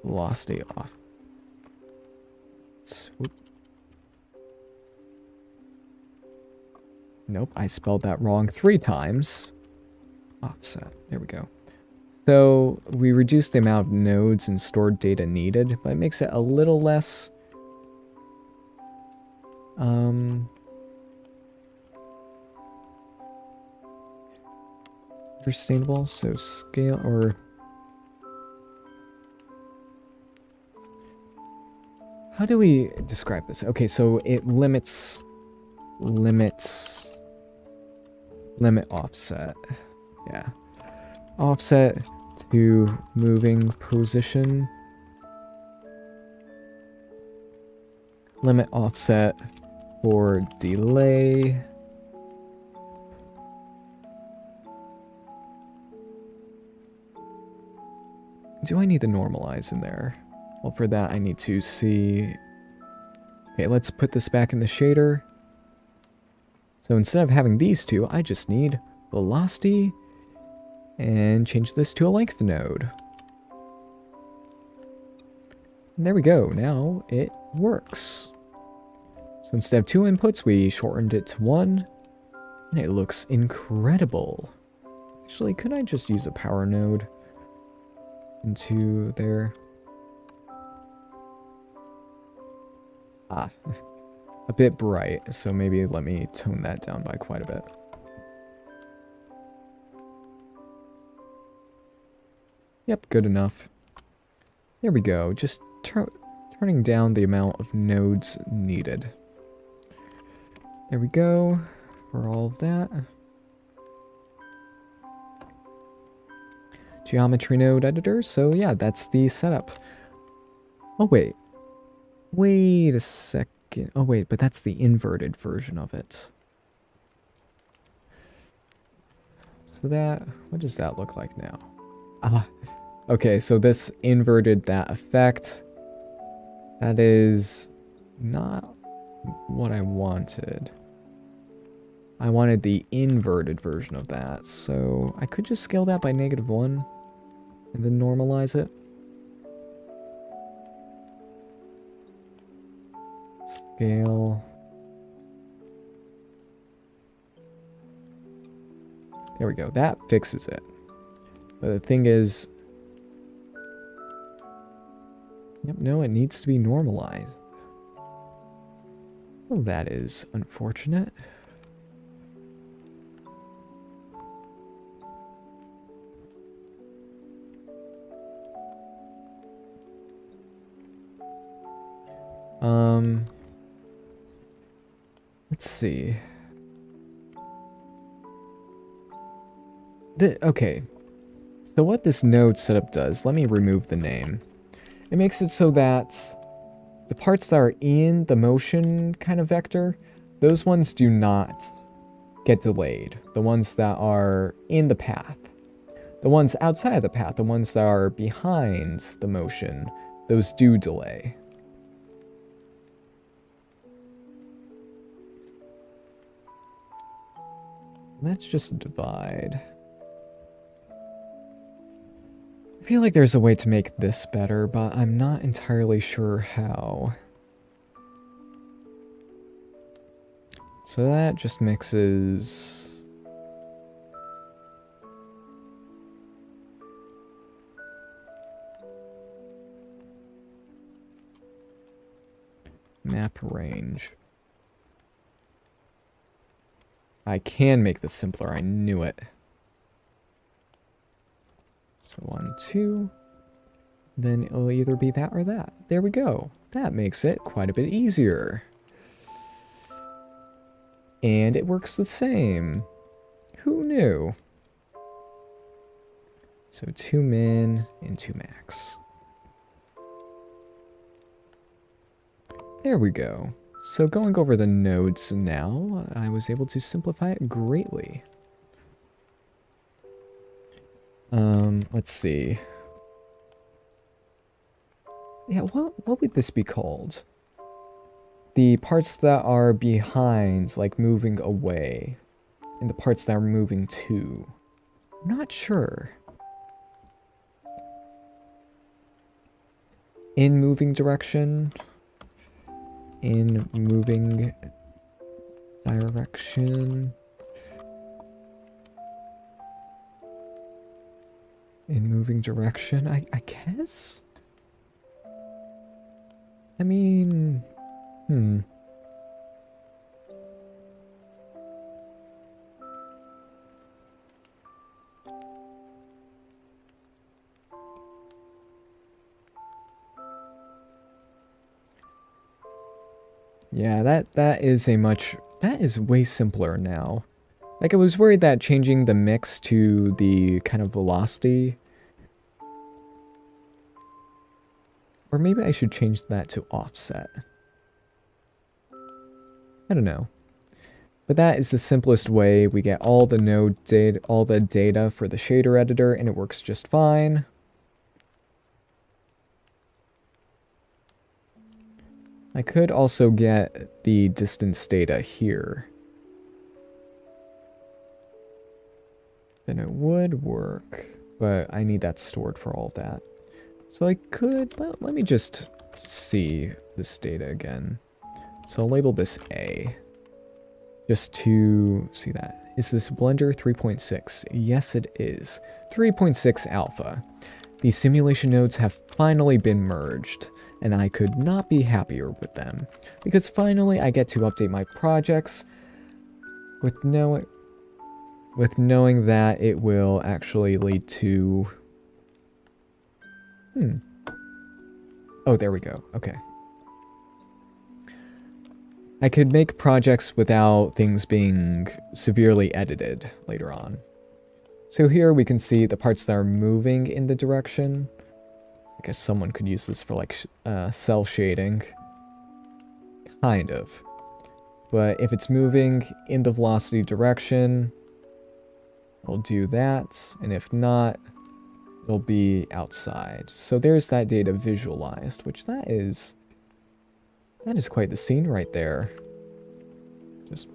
velocity off. Nope, I spelled that wrong three times. Offset, there we go. So we reduce the amount of nodes and stored data needed, but it makes it a little less um, sustainable, so scale or how do we describe this? Okay, so it limits limits limit offset. Yeah. Offset to moving position. Limit offset for delay. Do I need to normalize in there? Well, for that, I need to see... Okay, let's put this back in the shader. So instead of having these two, I just need velocity and change this to a length node. And there we go. Now it works. So instead of two inputs, we shortened it to one. And it looks incredible. Actually, could I just use a power node into there? Ah, a bit bright, so maybe let me tone that down by quite a bit. Yep, good enough. There we go, just tur turning down the amount of nodes needed. There we go for all of that. Geometry node editor, so yeah, that's the setup. Oh wait, wait a second. Oh wait, but that's the inverted version of it. So that, what does that look like now? Ah, okay, so this inverted that effect. That is not what I wanted. I wanted the inverted version of that, so I could just scale that by negative 1 and then normalize it. Scale. There we go, that fixes it. But the thing is... Yep, no, it needs to be normalized. Well, that is unfortunate. Um, let's see. The, okay, so what this node setup does, let me remove the name. It makes it so that the parts that are in the motion kind of vector, those ones do not get delayed. The ones that are in the path. The ones outside of the path, the ones that are behind the motion, those do delay. Let's just divide. I feel like there's a way to make this better, but I'm not entirely sure how. So that just mixes... Map range. I can make this simpler, I knew it. So one, two. Then it'll either be that or that. There we go. That makes it quite a bit easier. And it works the same. Who knew? So two min and two max. There we go. So going over the nodes now, I was able to simplify it greatly. Um, let's see. Yeah, what, what would this be called? The parts that are behind, like moving away, and the parts that are moving to. not sure. In moving direction? In moving direction? In moving direction, I, I guess? I mean, hmm. Yeah, that that is a much that is way simpler now. Like I was worried that changing the mix to the kind of velocity Or maybe I should change that to offset. I don't know. But that is the simplest way. We get all the node data, all the data for the shader editor, and it works just fine. I could also get the distance data here. Then it would work, but I need that stored for all that. So I could, let, let me just see this data again. So I'll label this A. Just to see that. Is this Blender 3.6? Yes, it is. 3.6 alpha. The simulation nodes have finally been merged, and I could not be happier with them. Because finally I get to update my projects with knowing, with knowing that it will actually lead to Hmm. Oh, there we go. Okay. I could make projects without things being severely edited later on. So here we can see the parts that are moving in the direction. I guess someone could use this for like uh, cel shading. Kind of. But if it's moving in the velocity direction, we'll do that. And if not, it'll be outside. So there's that data visualized, which that is... That is quite the scene right there. Just...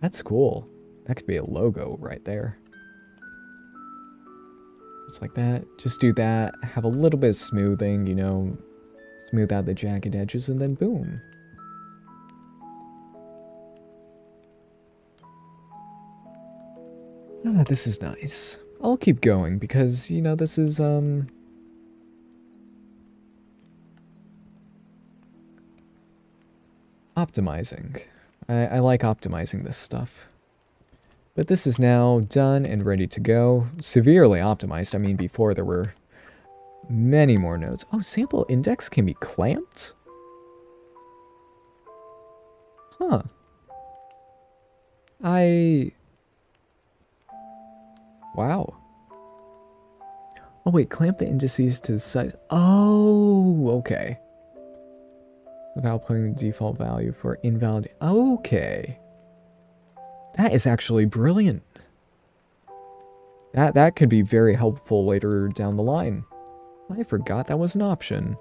That's cool. That could be a logo right there. Just like that. Just do that. Have a little bit of smoothing, you know. Smooth out the jagged edges and then boom. Ah, this is nice. I'll keep going because, you know, this is, um... Optimizing. I, I like optimizing this stuff. But this is now done and ready to go. Severely optimized. I mean, before there were many more nodes. Oh, sample index can be clamped? Huh. I Wow. Oh wait, clamp the indices to the size. Oh, okay. Without putting the default value for invalid. Okay. That is actually brilliant. That, that could be very helpful later down the line. I forgot that was an option.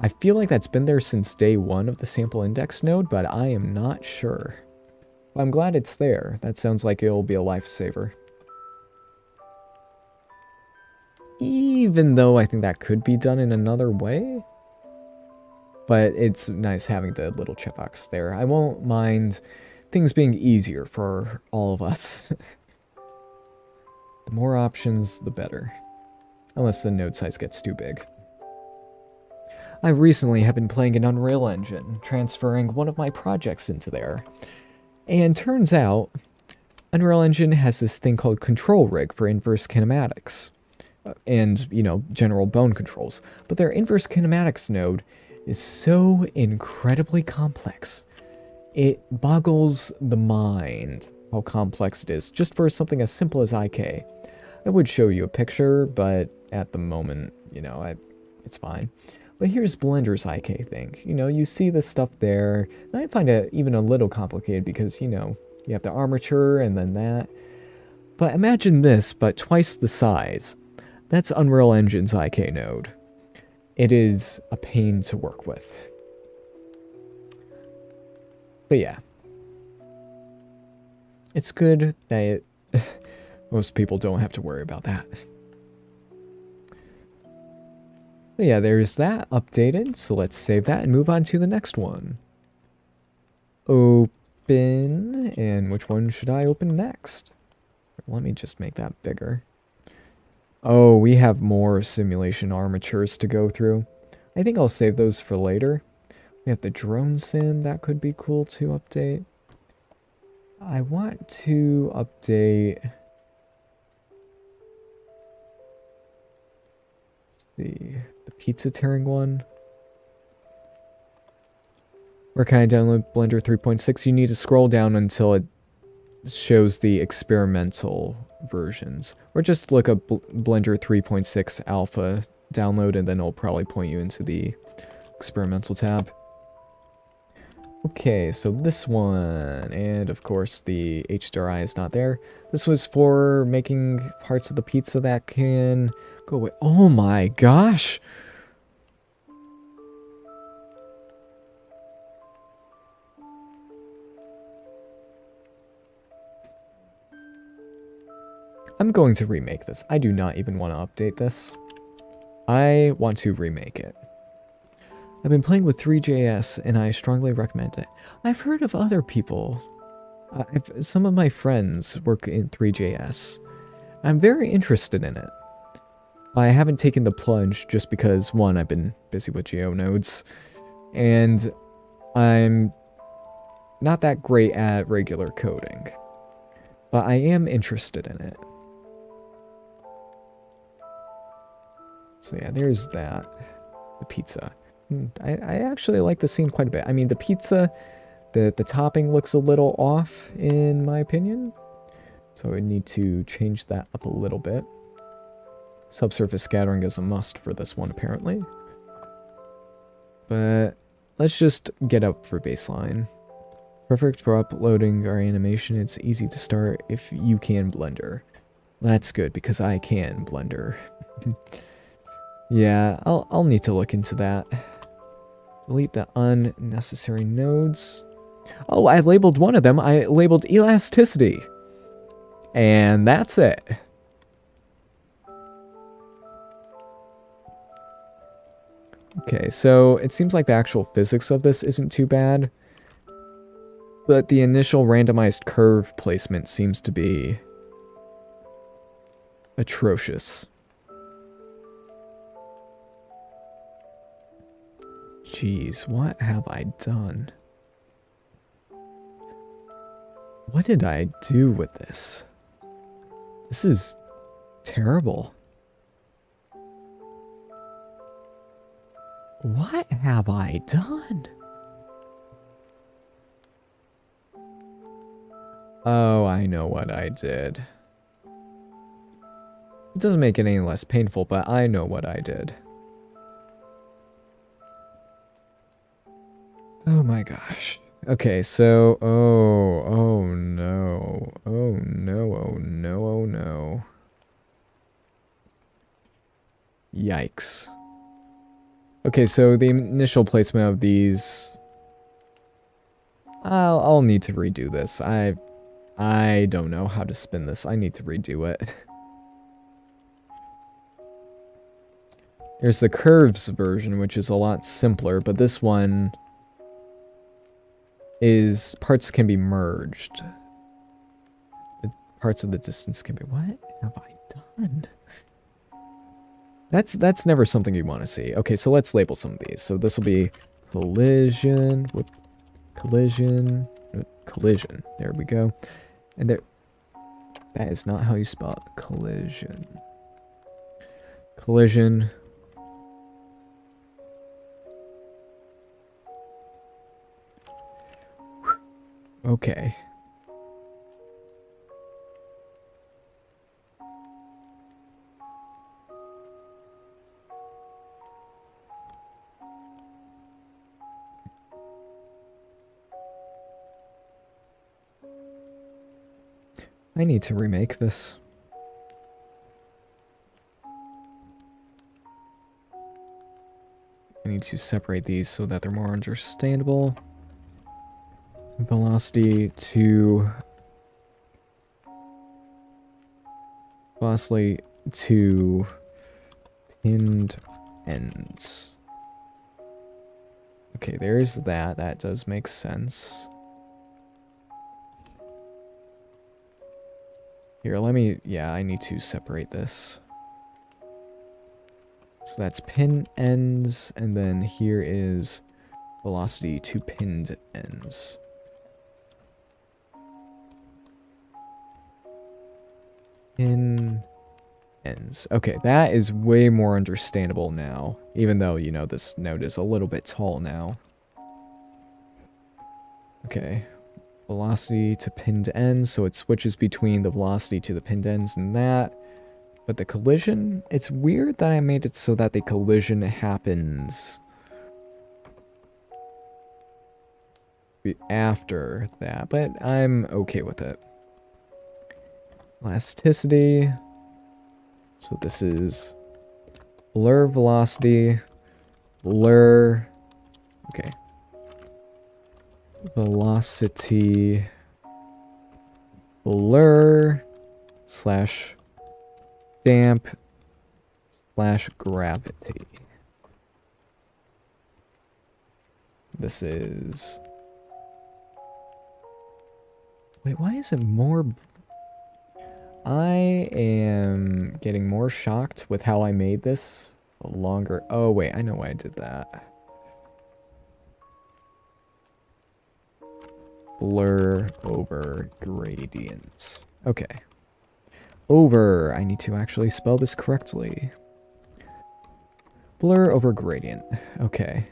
I feel like that's been there since day one of the sample index node, but I am not sure. I'm glad it's there. That sounds like it'll be a lifesaver. Even though I think that could be done in another way. But it's nice having the little checkbox there. I won't mind things being easier for all of us. the more options, the better. Unless the node size gets too big. I recently have been playing in Unreal Engine, transferring one of my projects into there. And turns out, Unreal Engine has this thing called Control Rig for inverse kinematics. Uh, and, you know, general bone controls. But their inverse kinematics node is so incredibly complex. It boggles the mind how complex it is, just for something as simple as IK. I would show you a picture, but at the moment, you know, I, it's fine. But here's Blender's IK thing. You know, you see the stuff there, and I find it even a little complicated because, you know, you have the armature and then that. But imagine this, but twice the size. That's Unreal Engine's IK node. It is a pain to work with. But yeah. It's good that it, most people don't have to worry about that. But yeah, there's that updated. So let's save that and move on to the next one. Open. And which one should I open next? Let me just make that bigger. Oh, we have more simulation armatures to go through. I think I'll save those for later. We have the drone sim, that could be cool to update. I want to update... the the pizza tearing one. Where can I download Blender 3.6? You need to scroll down until it shows the experimental versions. Or just look up Blender 3.6 alpha download and then it'll probably point you into the experimental tab. Okay, so this one, and of course the HDRI is not there. This was for making parts of the pizza that can go away. Oh my gosh! I'm going to remake this. I do not even want to update this. I want to remake it. I've been playing with Three.js and I strongly recommend it. I've heard of other people. I've, some of my friends work in Three.js. I'm very interested in it. I haven't taken the plunge just because, one, I've been busy with GeoNodes, and I'm not that great at regular coding. But I am interested in it. So yeah, there's that. The pizza. Hmm, I, I actually like the scene quite a bit. I mean, the pizza, the, the topping looks a little off, in my opinion. So I need to change that up a little bit. Subsurface scattering is a must for this one, apparently. But let's just get up for baseline. Perfect for uploading our animation. It's easy to start if you can Blender. That's good, because I can Blender. Yeah, I'll, I'll need to look into that. Delete the unnecessary nodes. Oh, I labeled one of them. I labeled elasticity. And that's it. Okay, so it seems like the actual physics of this isn't too bad. But the initial randomized curve placement seems to be atrocious. Jeez, what have I done? What did I do with this? This is terrible. What have I done? Oh, I know what I did. It doesn't make it any less painful, but I know what I did. Oh my gosh. Okay, so, oh, oh no, oh no, oh no, oh no. Yikes. Okay, so the initial placement of these... I'll, I'll need to redo this. I, I don't know how to spin this. I need to redo it. There's the curves version, which is a lot simpler, but this one is parts can be merged. The parts of the distance can be... What have I done? That's that's never something you want to see. Okay, so let's label some of these. So this will be collision, whoop, collision, collision. There we go. And there, that is not how you spell. Collision. Collision. Okay. I need to remake this. I need to separate these so that they're more understandable. Velocity to... Velocity to pinned ends. Okay, there's that. That does make sense. Here, let me... Yeah, I need to separate this. So that's pin ends, and then here is velocity to pinned ends. Pin ends. Okay, that is way more understandable now, even though, you know, this node is a little bit tall now. Okay, velocity to pinned ends, so it switches between the velocity to the pinned ends and that. But the collision, it's weird that I made it so that the collision happens after that, but I'm okay with it. Elasticity. So this is blur velocity, blur, okay, velocity blur slash damp slash gravity. This is... Wait, why is it more... I am getting more shocked with how I made this longer... Oh, wait, I know why I did that. blur over gradient. Okay. Over. I need to actually spell this correctly. Blur over gradient. Okay.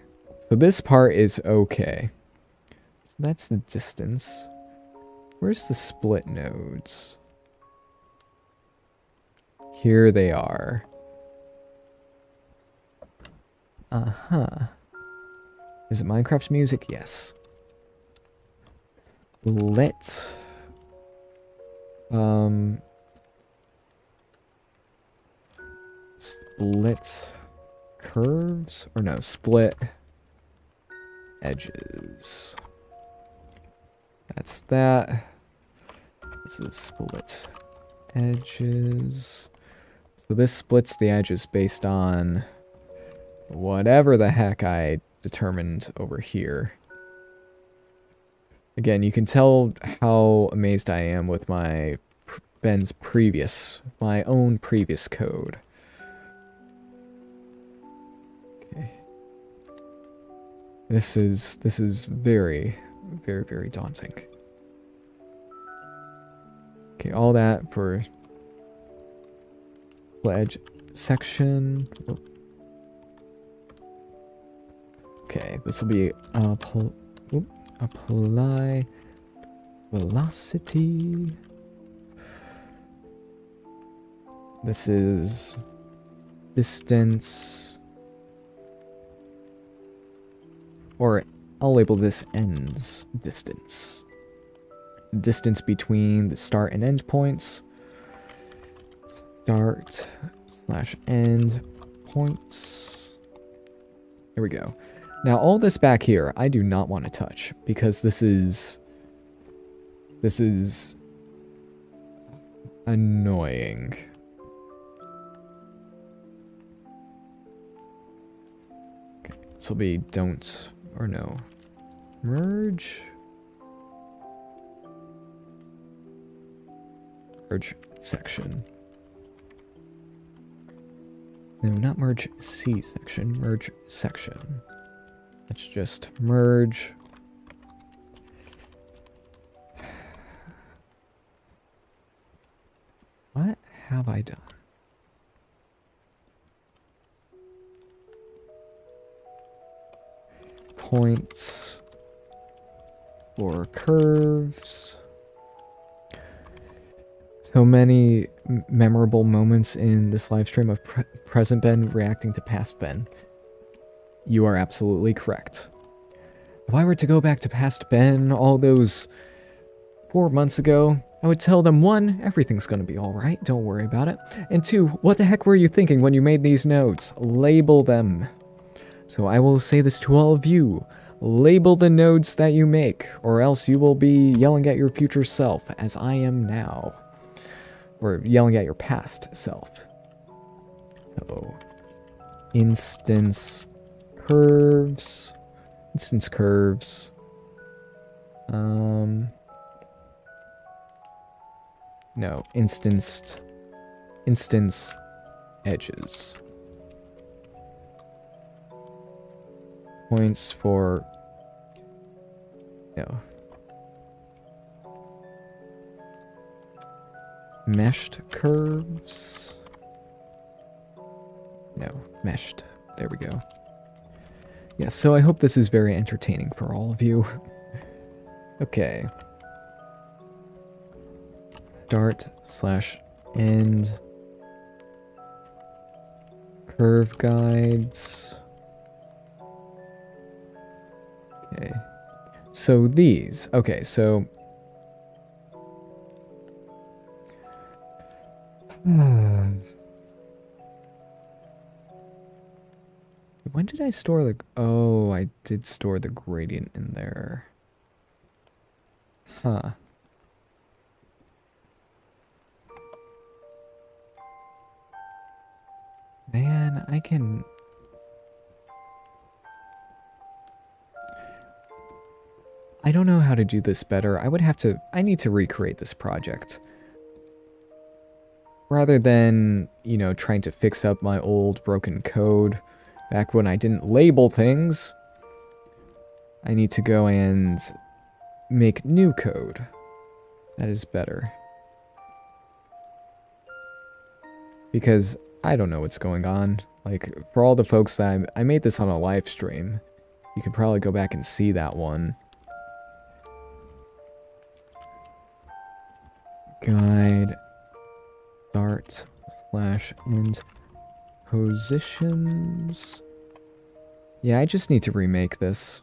So this part is okay. So that's the distance. Where's the split nodes? Here they are. Uh-huh. Is it Minecraft music? Yes. Let um split curves or no split edges. That's that. This is split edges. So this splits the edges based on whatever the heck I determined over here. Again, you can tell how amazed I am with my Ben's previous, my own previous code. Okay. This is, this is very, very, very daunting. Okay, all that for ledge section. Okay, this will be apply velocity. This is distance. Or I'll label this ends distance. Distance between the start and end points. Start slash end points. There we go. Now, all this back here, I do not want to touch, because this is... This is... annoying. This will be don't, or no. Merge? Merge section. No, not merge C section, merge section. Let's just merge. What have I done? Points or curves. So many memorable moments in this live stream of pre present Ben reacting to past Ben. You are absolutely correct. If I were to go back to past Ben all those four months ago, I would tell them one, everything's gonna be alright, don't worry about it. And two, what the heck were you thinking when you made these notes? Label them. So I will say this to all of you. Label the nodes that you make, or else you will be yelling at your future self, as I am now. Or yelling at your past self. So, instance curves. Instance curves. Um, no, instanced, instance edges. Points for, no. Meshed curves. No, meshed. There we go. Yeah, so I hope this is very entertaining for all of you. okay. Start slash end. Curve guides. Okay. So these, okay, so... Hmm. When did I store the... Oh, I did store the gradient in there. Huh. Man, I can... I don't know how to do this better. I would have to... I need to recreate this project. Rather than, you know, trying to fix up my old broken code back when I didn't label things, I need to go and make new code. That is better. Because I don't know what's going on. Like, for all the folks that I, I made this on a live stream, you can probably go back and see that one. Guide, start, slash, end, positions. Yeah, I just need to remake this.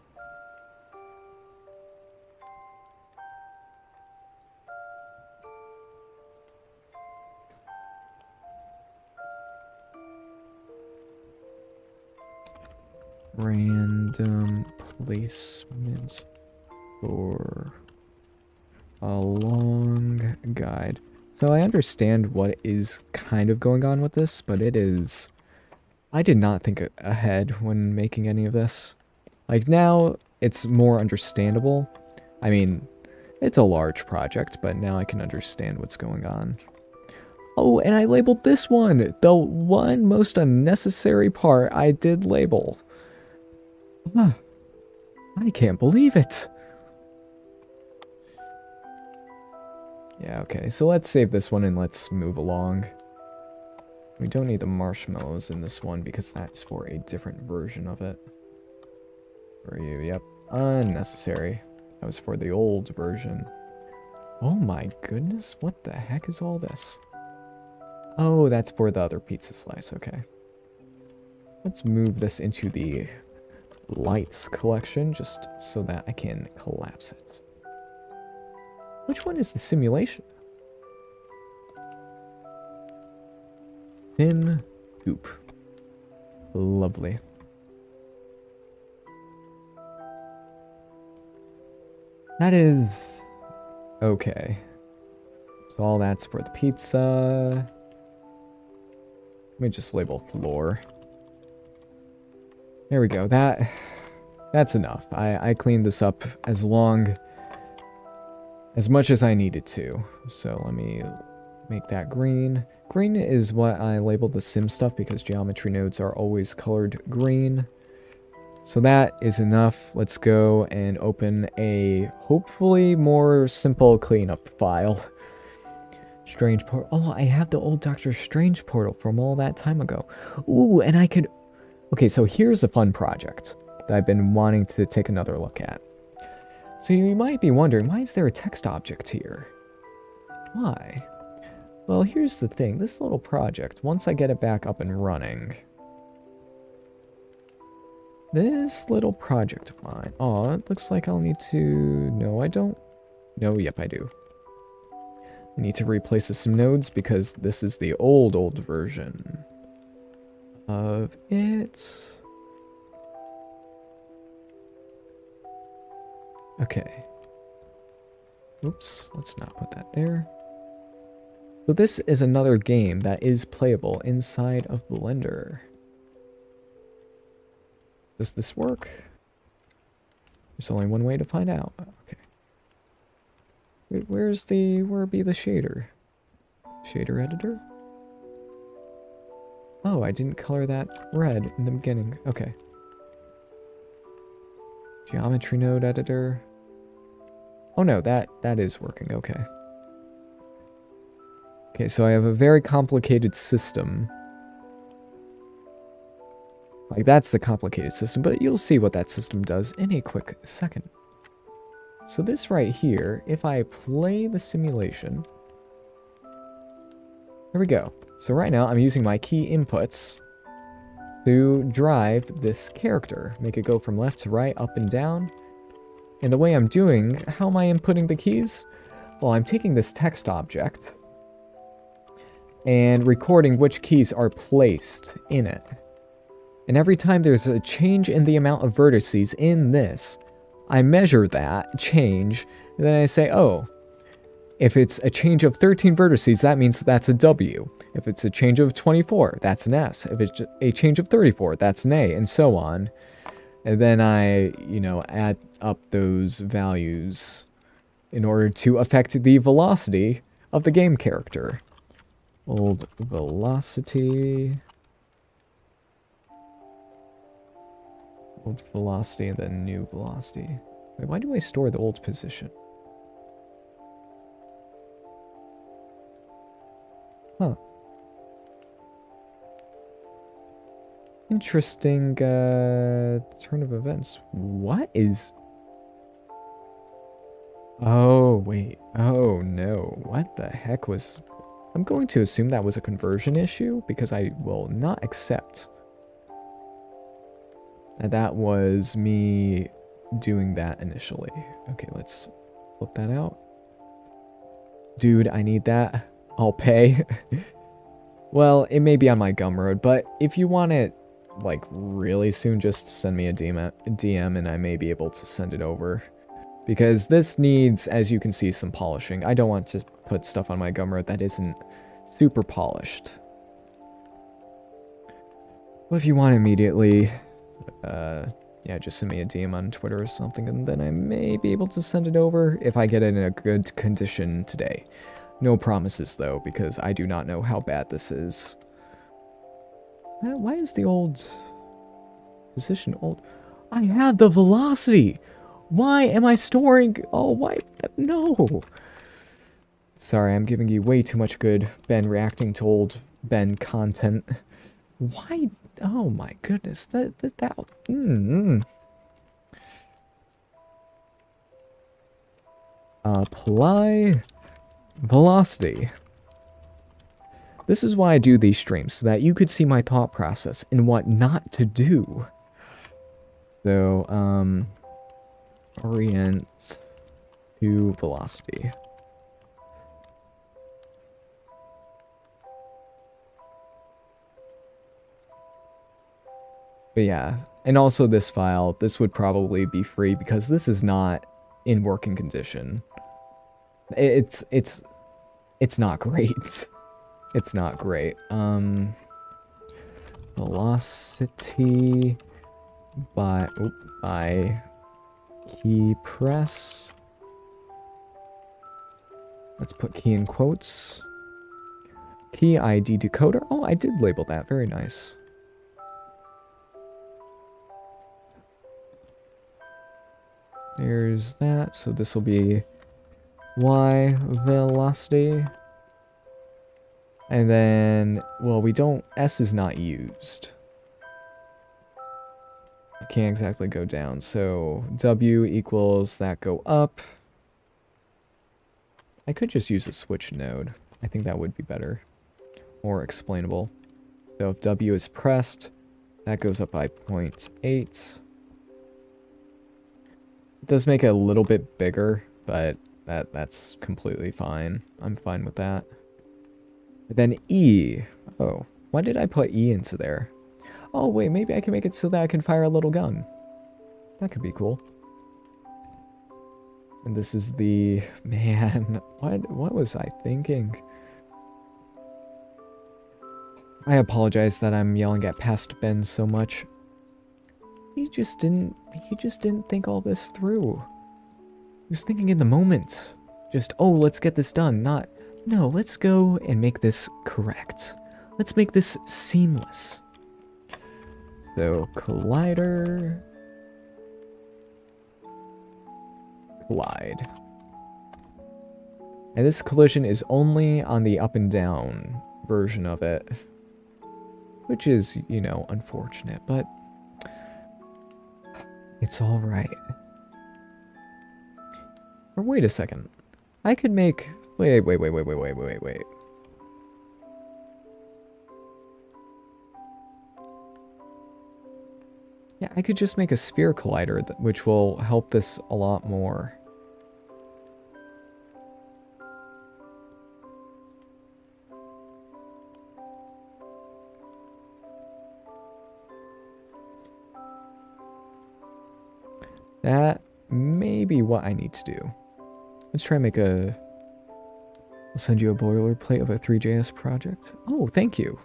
Random placement for a long guide. So I understand what is kind of going on with this, but it is... I did not think ahead when making any of this. Like now, it's more understandable. I mean, it's a large project, but now I can understand what's going on. Oh, and I labeled this one! The one most unnecessary part I did label. Huh. I can't believe it! Yeah, okay, so let's save this one and let's move along. We don't need the marshmallows in this one because that's for a different version of it. For you, yep. Unnecessary. That was for the old version. Oh my goodness, what the heck is all this? Oh, that's for the other pizza slice, okay. Let's move this into the lights collection just so that I can collapse it. Which one is the simulation? Sim hoop. Lovely. That is okay. So all that's for the pizza. Let me just label floor. There we go. That that's enough. I, I cleaned this up as long as much as I needed to. So let me make that green. Green is what I labeled the sim stuff because geometry nodes are always colored green. So that is enough. Let's go and open a hopefully more simple cleanup file. Strange portal. Oh, I have the old Doctor Strange portal from all that time ago. Ooh, and I could... Okay, so here's a fun project that I've been wanting to take another look at. So you might be wondering, why is there a text object here? Why? Well, here's the thing. This little project, once I get it back up and running... This little project of mine... Oh, it looks like I'll need to... No, I don't... No, yep, I do. I need to replace some nodes because this is the old, old version of it. Okay. Oops, let's not put that there. So this is another game that is playable inside of Blender. Does this work? There's only one way to find out. Okay. Wait, where's the, where be the shader? Shader editor? Oh, I didn't color that red in the beginning. Okay. Geometry node editor. Oh no, that, that is working, okay. Okay, so I have a very complicated system. Like, that's the complicated system, but you'll see what that system does in a quick second. So this right here, if I play the simulation... There we go. So right now, I'm using my key inputs to drive this character. Make it go from left to right, up and down. And the way I'm doing, how am I inputting the keys? Well, I'm taking this text object and recording which keys are placed in it. And every time there's a change in the amount of vertices in this, I measure that change, and then I say, oh, if it's a change of 13 vertices, that means that's a W. If it's a change of 24, that's an S. If it's a change of 34, that's an A, and so on. And then I, you know, add up those values in order to affect the velocity of the game character. Old velocity. Old velocity and then new velocity. Wait, why do I store the old position? Huh. Interesting uh, turn of events. What is... Oh, wait. Oh, no. What the heck was... I'm going to assume that was a conversion issue because I will not accept and that was me doing that initially. Okay, let's flip that out. Dude, I need that. I'll pay. well, it may be on my Gumroad, but if you want it, like, really soon, just send me a DM, DM and I may be able to send it over. Because this needs, as you can see, some polishing. I don't want to put stuff on my Gumroad that isn't super polished. Well, if you want immediately, uh, yeah, just send me a DM on Twitter or something, and then I may be able to send it over if I get it in a good condition today. No promises, though, because I do not know how bad this is. Uh, why is the old position old? I have the velocity! Why am I storing... Oh, why... No! Sorry, I'm giving you way too much good Ben reacting to old Ben content. Why Oh my goodness, that that, that mm, Apply velocity. This is why I do these streams, so that you could see my thought process and what not to do. So, um, orient to velocity. But yeah, and also this file, this would probably be free because this is not in working condition. It's, it's, it's not great. It's not great. Um, velocity by, oop, by key press. Let's put key in quotes. Key ID decoder. Oh, I did label that. Very nice. There's that. So this will be y velocity. And then, well, we don't, S is not used. I can't exactly go down. So W equals that go up. I could just use a switch node. I think that would be better. More explainable. So if W is pressed, that goes up by 0.8. It does make it a little bit bigger, but that that's completely fine. I'm fine with that. then E. Oh, why did I put E into there? Oh, wait, maybe I can make it so that I can fire a little gun. That could be cool. And this is the... Man, what, what was I thinking? I apologize that I'm yelling at past Ben so much. He just didn't... He just didn't think all this through. He was thinking in the moment. Just, oh, let's get this done, not, no, let's go and make this correct. Let's make this seamless. So, collider... Collide. And this collision is only on the up and down version of it. Which is, you know, unfortunate, but... It's alright. Or wait a second. I could make... Wait, wait, wait, wait, wait, wait, wait, wait. Yeah, I could just make a sphere collider, which will help this a lot more. That may be what I need to do. Let's try and make a... I'll send you a boilerplate of a Three.js project. Oh, thank you.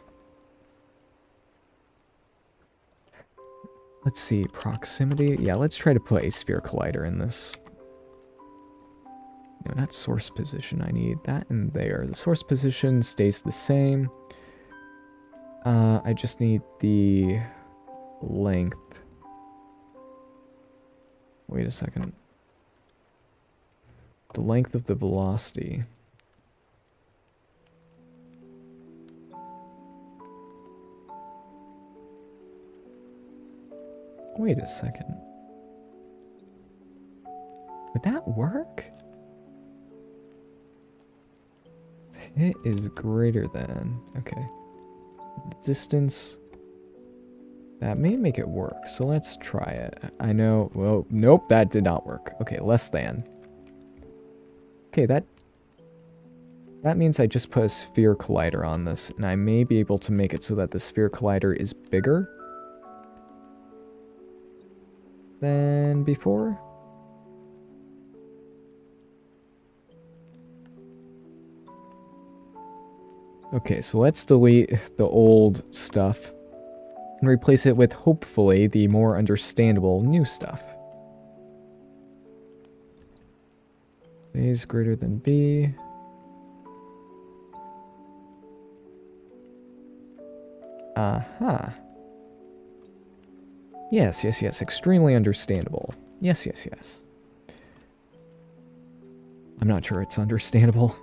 Let's see, proximity. Yeah, let's try to put a sphere collider in this. No, not source position. I need that in there. The source position stays the same. Uh, I just need the length. Wait a second. The length of the velocity. Wait a second. Would that work? It is greater than... Okay. Distance... That may make it work, so let's try it. I know... Well, nope, that did not work. Okay, less than. Okay, that... That means I just put a sphere collider on this, and I may be able to make it so that the sphere collider is bigger. Than before. Okay, so let's delete the old stuff and replace it with, hopefully, the more understandable new stuff. A is greater than B. Aha. Uh -huh. Yes, yes, yes. Extremely understandable. Yes, yes, yes. I'm not sure it's understandable.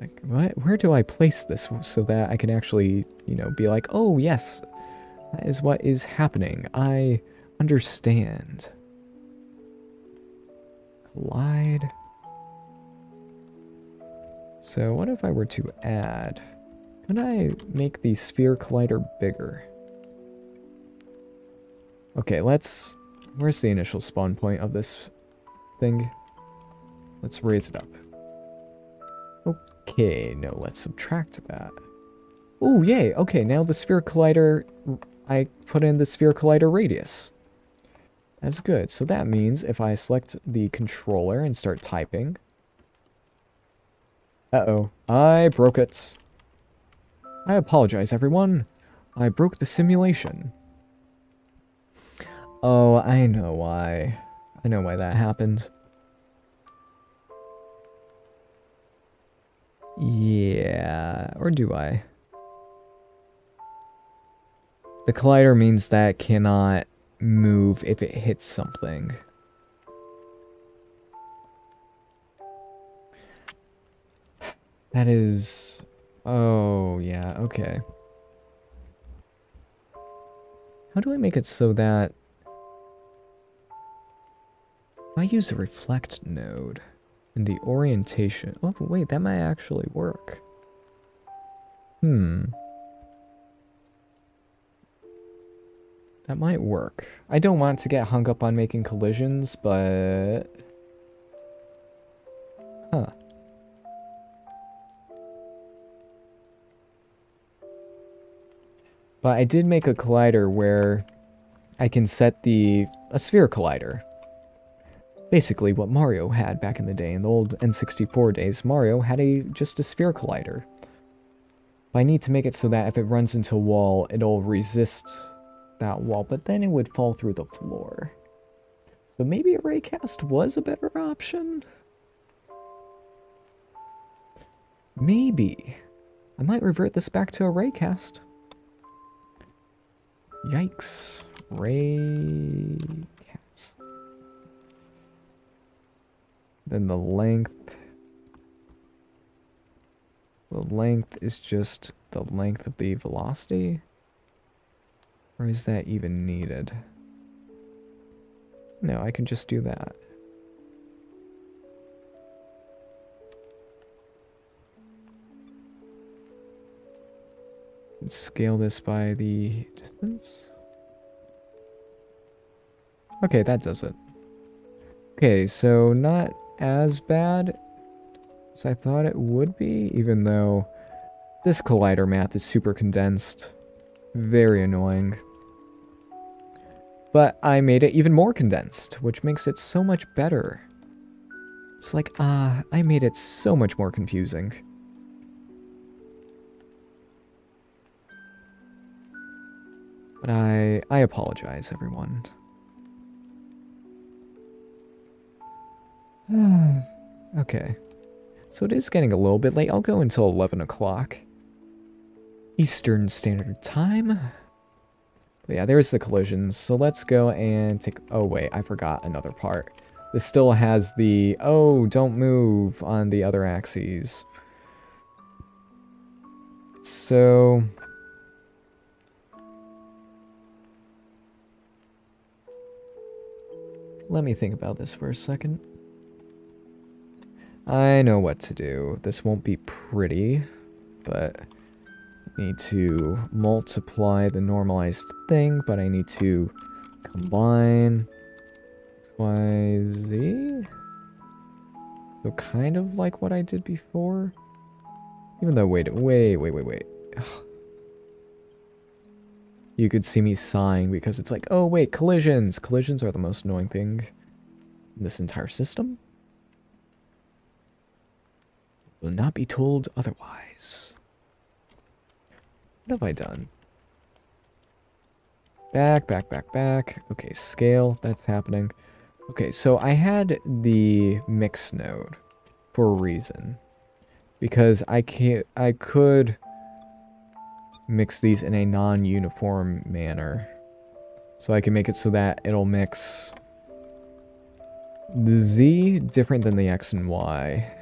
Like, what? Where do I place this so that I can actually, you know, be like, oh, yes, that is what is happening. I understand. Collide. So what if I were to add... Could I make the sphere collider bigger? Okay, let's... Where's the initial spawn point of this thing? Let's raise it up. Okay, no, let's subtract that. Oh, yay! Okay, now the sphere collider... I put in the sphere collider radius. That's good. So that means if I select the controller and start typing... Uh-oh. I broke it. I apologize, everyone. I broke the simulation. Oh, I know why. I know why that happened. Yeah, or do I? The collider means that cannot move if it hits something. That is... Oh, yeah, okay. How do I make it so that... I use a reflect node in the orientation... Oh, wait, that might actually work. Hmm. That might work. I don't want to get hung up on making collisions, but... Huh. But I did make a collider where I can set the a sphere collider. Basically what Mario had back in the day. In the old N64 days, Mario had a just a sphere collider. But I need to make it so that if it runs into a wall, it'll resist that wall, but then it would fall through the floor. So maybe a raycast was a better option? Maybe. I might revert this back to a raycast. Yikes. Ray Then the length. The length is just the length of the velocity. Or is that even needed? No, I can just do that. Let's scale this by the distance. Okay, that does it. Okay, so not as bad as I thought it would be, even though this collider math is super condensed. Very annoying. But I made it even more condensed, which makes it so much better. It's like, ah, uh, I made it so much more confusing. But I, I apologize, everyone. Hmm. okay. So it is getting a little bit late. I'll go until 11 o'clock. Eastern Standard Time. But yeah, there's the collisions. So let's go and take... Oh, wait, I forgot another part. This still has the, oh, don't move on the other axes. So, Let me think about this for a second. I know what to do. This won't be pretty, but I need to multiply the normalized thing, but I need to combine Y, Z. So kind of like what I did before. Even though, wait, wait, wait, wait, wait. you could see me sighing because it's like, oh wait, collisions! Collisions are the most annoying thing in this entire system. Will not be told otherwise. What have I done? Back, back, back, back. Okay, scale, that's happening. Okay, so I had the mix node for a reason. Because I can't, I could mix these in a non-uniform manner. So I can make it so that it'll mix the Z different than the X and Y.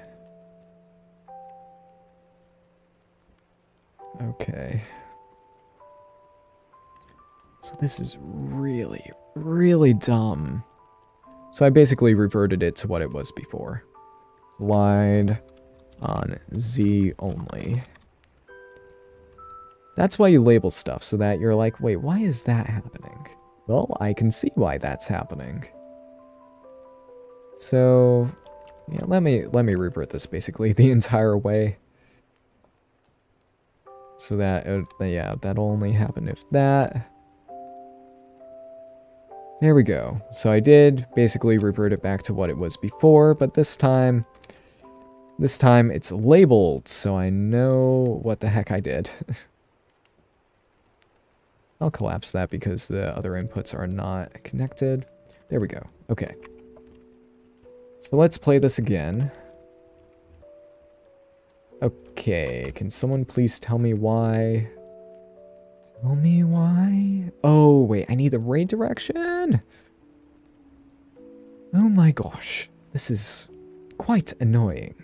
Okay. So this is really, really dumb. So I basically reverted it to what it was before. Lied on Z only. That's why you label stuff, so that you're like, wait, why is that happening? Well, I can see why that's happening. So, yeah, let me, let me revert this basically the entire way. So that, uh, it, yeah, that'll only happen if that. There we go. So I did basically revert it back to what it was before, but this time, this time it's labeled, so I know what the heck I did. I'll collapse that because the other inputs are not connected. There we go. Okay. So let's play this again. Okay, can someone please tell me why? Tell me why? Oh, wait, I need the right direction? Oh my gosh, this is quite annoying.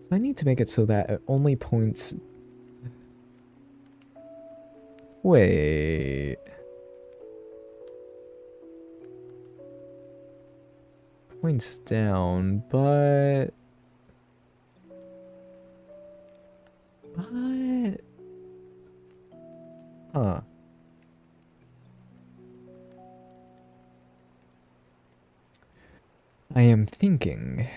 So I need to make it so that it only points... Wait... Points down, but... But... Huh. I am thinking...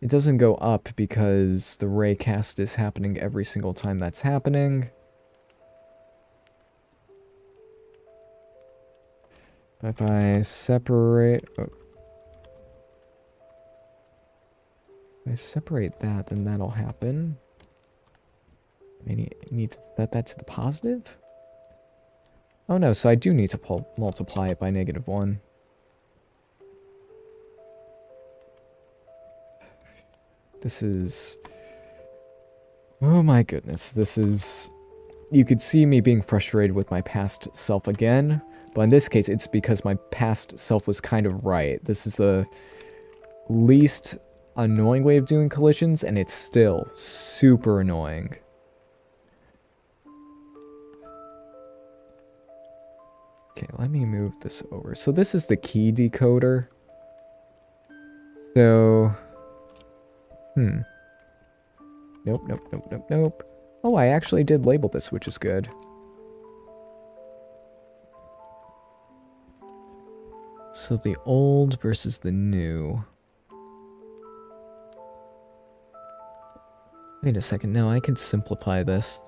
It doesn't go up because the ray cast is happening every single time that's happening. If I separate... Oh. If I separate that, then that'll happen. I need, need to set that to the positive? Oh no, so I do need to multiply it by negative 1. This is... Oh my goodness, this is... You could see me being frustrated with my past self again, but in this case, it's because my past self was kind of right. This is the least annoying way of doing collisions, and it's still super annoying. Okay, let me move this over. So this is the key decoder. So... Hmm. Nope, nope, nope, nope, nope. Oh, I actually did label this, which is good. So the old versus the new. Wait a second, no, I can simplify this.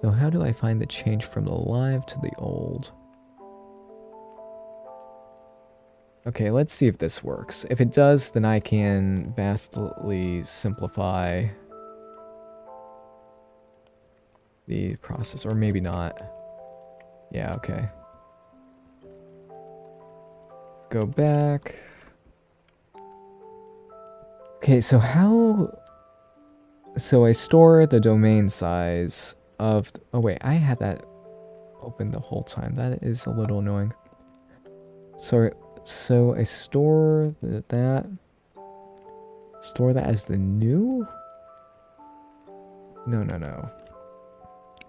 So how do I find the change from the live to the old? Okay, let's see if this works. If it does, then I can vastly simplify the process, or maybe not. Yeah, okay. Go back. Okay, so how... So I store the domain size of... Oh wait, I had that open the whole time. That is a little annoying. So so I store that. Store that as the new? No, no, no.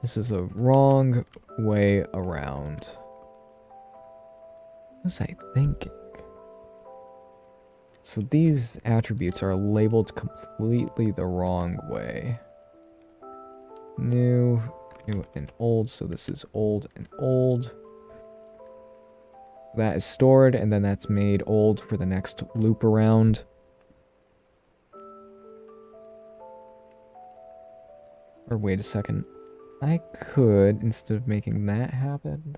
This is a wrong way around. Was I thinking? So these attributes are labeled completely the wrong way. New, new and old, so this is old and old So that is stored, and then that's made old for the next loop around. Or wait a second. I could, instead of making that happen...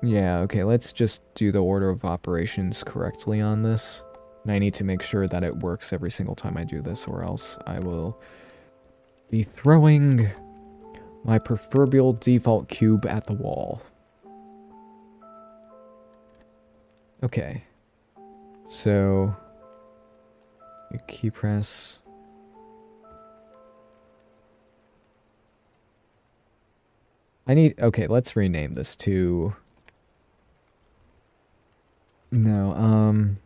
Yeah, okay, let's just do the order of operations correctly on this. And I need to make sure that it works every single time I do this, or else I will be throwing my proverbial default cube at the wall. Okay. So, key press. I need, okay, let's rename this to, no, um,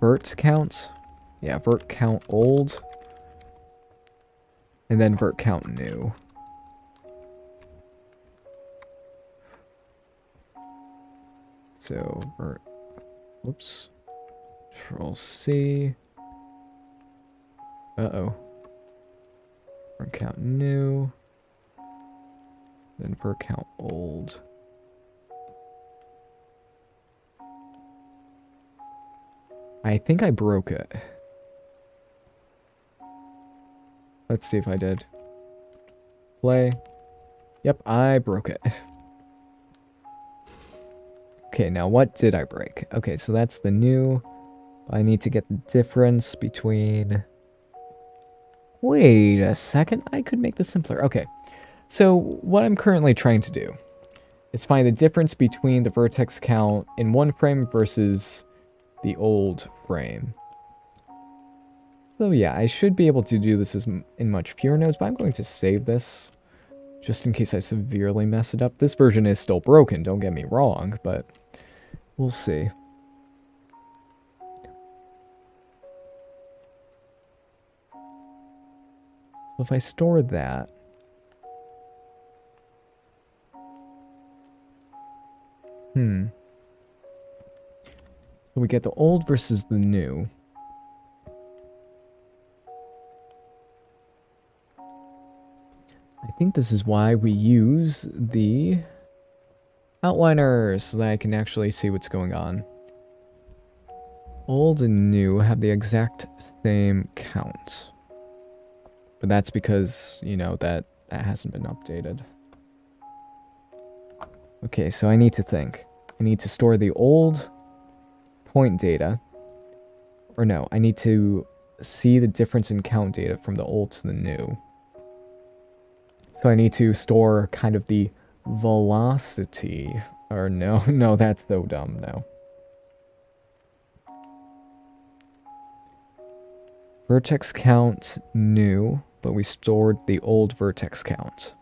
vert count. Yeah, vert count old. And then vert count new. So, or, whoops. Control C. Uh-oh. Vert count new. Then vert count old. I think I broke it. Let's see if I did. Play. Yep, I broke it. Okay, now what did I break? Okay, so that's the new. I need to get the difference between... Wait a second, I could make this simpler. Okay, So what I'm currently trying to do is find the difference between the vertex count in one frame versus the old frame. So yeah, I should be able to do this as in much fewer nodes, but I'm going to save this just in case I severely mess it up. This version is still broken, don't get me wrong, but we'll see. if I store that, Hmm. So we get the old versus the new. I think this is why we use the outliner so that I can actually see what's going on. Old and new have the exact same count. But that's because, you know, that, that hasn't been updated. Okay, so I need to think. I need to store the old point data. Or no, I need to see the difference in count data from the old to the new. So I need to store kind of the velocity. Or no, no, that's so dumb, no. Vertex count new, but we stored the old vertex count.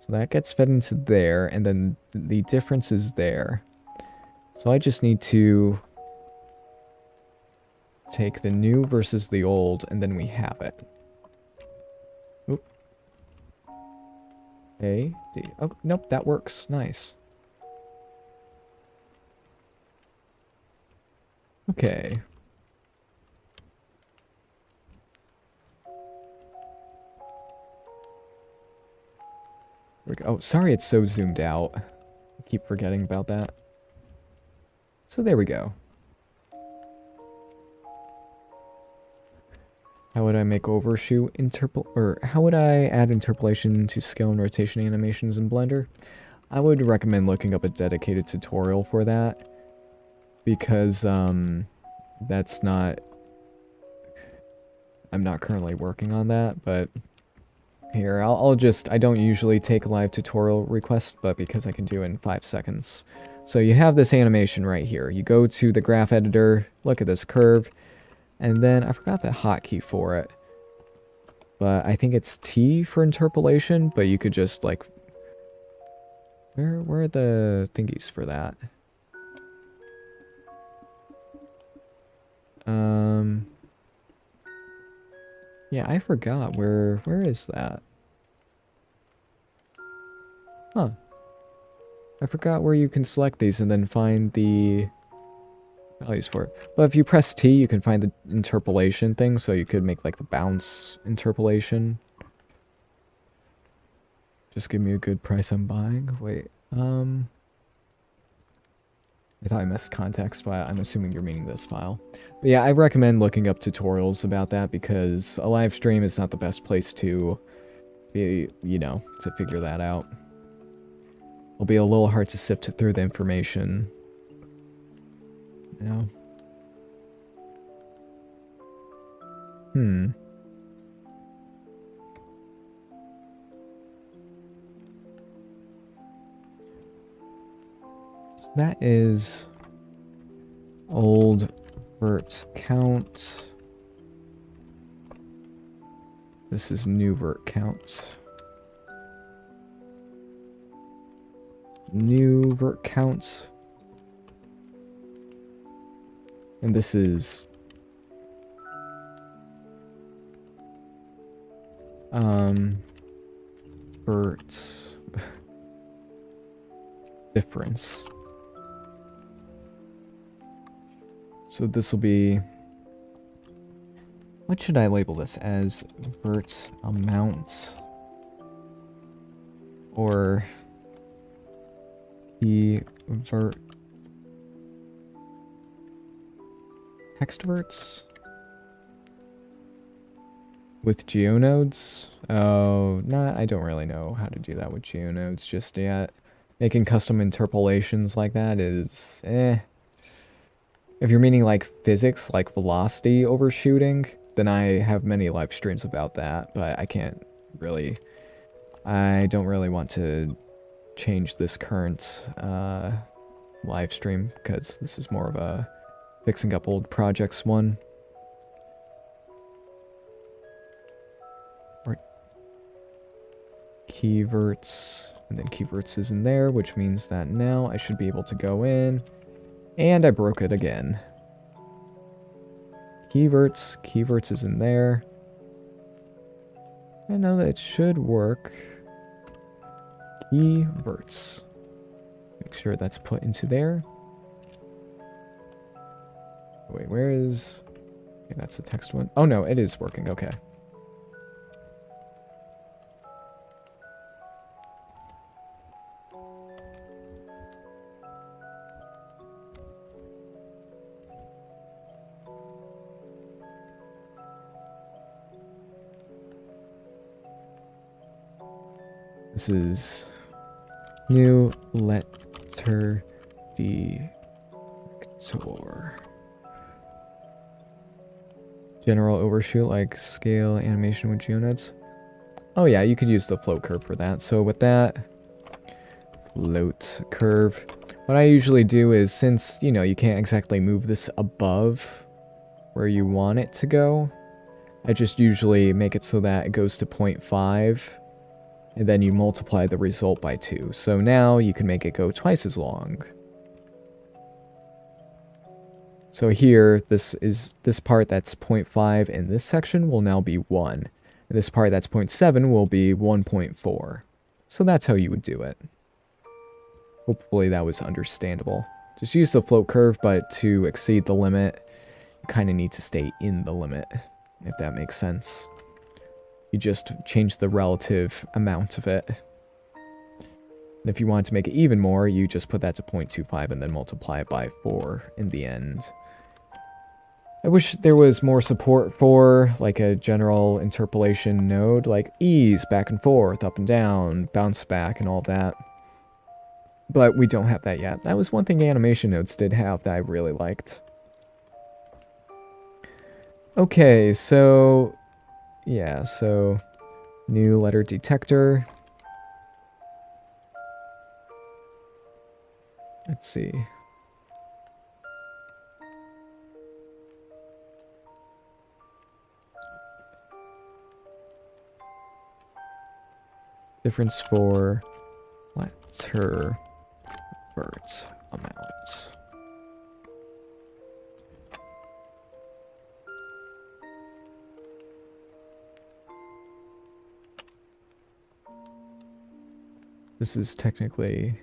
So that gets fed into there, and then the difference is there. So I just need to take the new versus the old, and then we have it. Oop. A, D. Oh, nope, that works. Nice. Okay. Oh, sorry it's so zoomed out. I keep forgetting about that. So there we go. How would I make overshoot interpol or how would I add interpolation to scale and rotation animations in Blender? I would recommend looking up a dedicated tutorial for that because um that's not I'm not currently working on that, but here, I'll, I'll just, I don't usually take live tutorial requests, but because I can do in 5 seconds. So you have this animation right here. You go to the graph editor, look at this curve, and then I forgot the hotkey for it. But I think it's T for interpolation, but you could just like... Where, where are the thingies for that? Um... Yeah, I forgot. Where where is that? Huh. I forgot where you can select these and then find the values for it. But if you press T, you can find the interpolation thing, so you could make like the bounce interpolation. Just give me a good price I'm buying. Wait, um... I thought I missed context, but I'm assuming you're meaning this file. But yeah, I recommend looking up tutorials about that because a live stream is not the best place to be, you know, to figure that out. It'll be a little hard to sift through the information. Know? Hmm. that is old vert count. This is new vert count. New vert counts. And this is um vert difference. So this will be... What should I label this as? Vert amount? Or... The vert... Text verts? With geonodes? Oh, not, I don't really know how to do that with geonodes just yet. Making custom interpolations like that is, eh. If you're meaning like physics, like velocity overshooting, then I have many live streams about that, but I can't really I don't really want to change this current uh, live stream because this is more of a fixing up old projects one. Or keyverts, and then keyverts is in there, which means that now I should be able to go in, and I broke it again. Keyverts, keyverts is in there. I know that it should work. Keyverts. Make sure that's put into there. Wait, where is... Okay, that's the text one. Oh no, it is working, okay. This is new letter tour. General overshoot like scale animation with geonodes. Oh yeah, you could use the float curve for that. So with that float curve, what I usually do is since, you know, you can't exactly move this above where you want it to go, I just usually make it so that it goes to 0.5 and then you multiply the result by 2. So now you can make it go twice as long. So here, this is this part that's 0.5 in this section will now be 1. And this part that's 0.7 will be 1.4. So that's how you would do it. Hopefully that was understandable. Just use the float curve, but to exceed the limit, you kind of need to stay in the limit, if that makes sense. You just change the relative amount of it. And if you want to make it even more, you just put that to 0.25 and then multiply it by 4 in the end. I wish there was more support for, like, a general interpolation node, like ease, back and forth, up and down, bounce back, and all that. But we don't have that yet. That was one thing animation nodes did have that I really liked. Okay, so yeah, so new letter detector. Let's see. Difference for letter birds amounts. This is technically...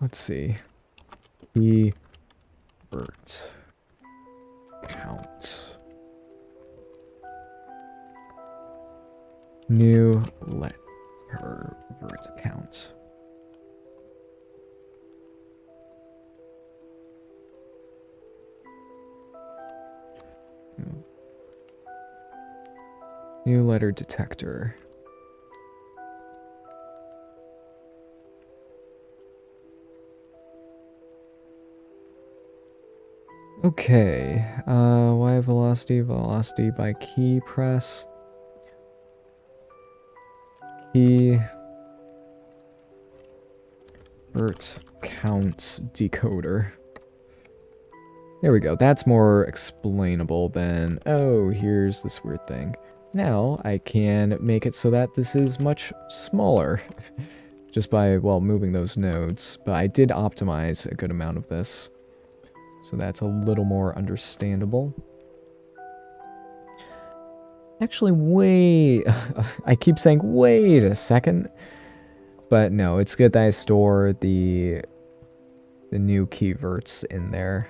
Let's see. E vert count. New let letter detector. Okay, uh, y velocity, velocity by key press. Key. Vert counts decoder. There we go. That's more explainable than, oh, here's this weird thing. Now I can make it so that this is much smaller just by, well, moving those nodes. But I did optimize a good amount of this. So that's a little more understandable. Actually, wait. I keep saying, wait a second. But no, it's good that I store the, the new keyverts in there.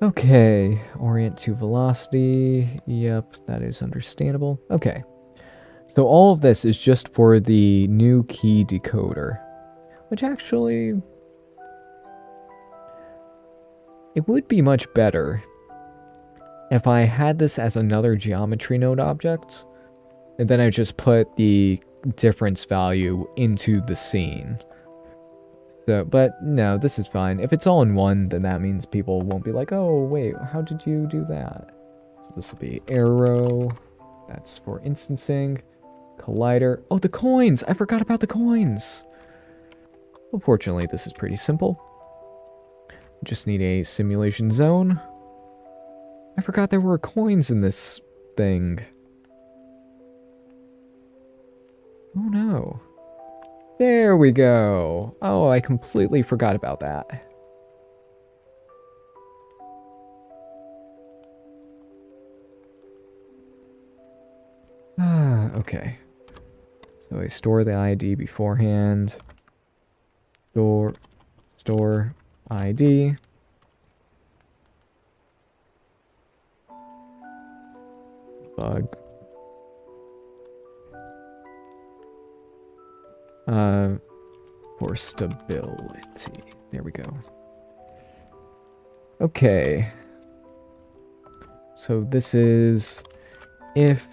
Okay, orient to velocity. Yep, that is understandable. Okay. So all of this is just for the new key decoder, which actually it would be much better if I had this as another geometry node object, and then I just put the difference value into the scene. So, but no, this is fine. If it's all in one, then that means people won't be like, oh, wait, how did you do that? So this will be arrow. That's for instancing. Collider. Oh, the coins! I forgot about the coins! Well, fortunately, this is pretty simple. Just need a simulation zone. I forgot there were coins in this thing. Oh no. There we go. Oh, I completely forgot about that. Ah, okay. So I store the ID beforehand. Store, store ID. Bug. Uh, for stability. There we go. Okay. So this is if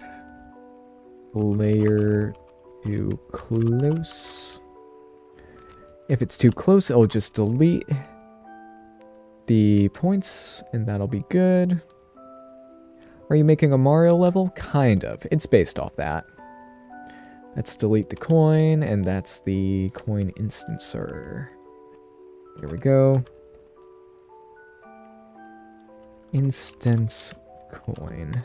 layer too close. If it's too close, I'll just delete the points and that'll be good. Are you making a Mario level? Kind of. It's based off that. Let's delete the coin, and that's the coin instancer. Here we go. Instance coin.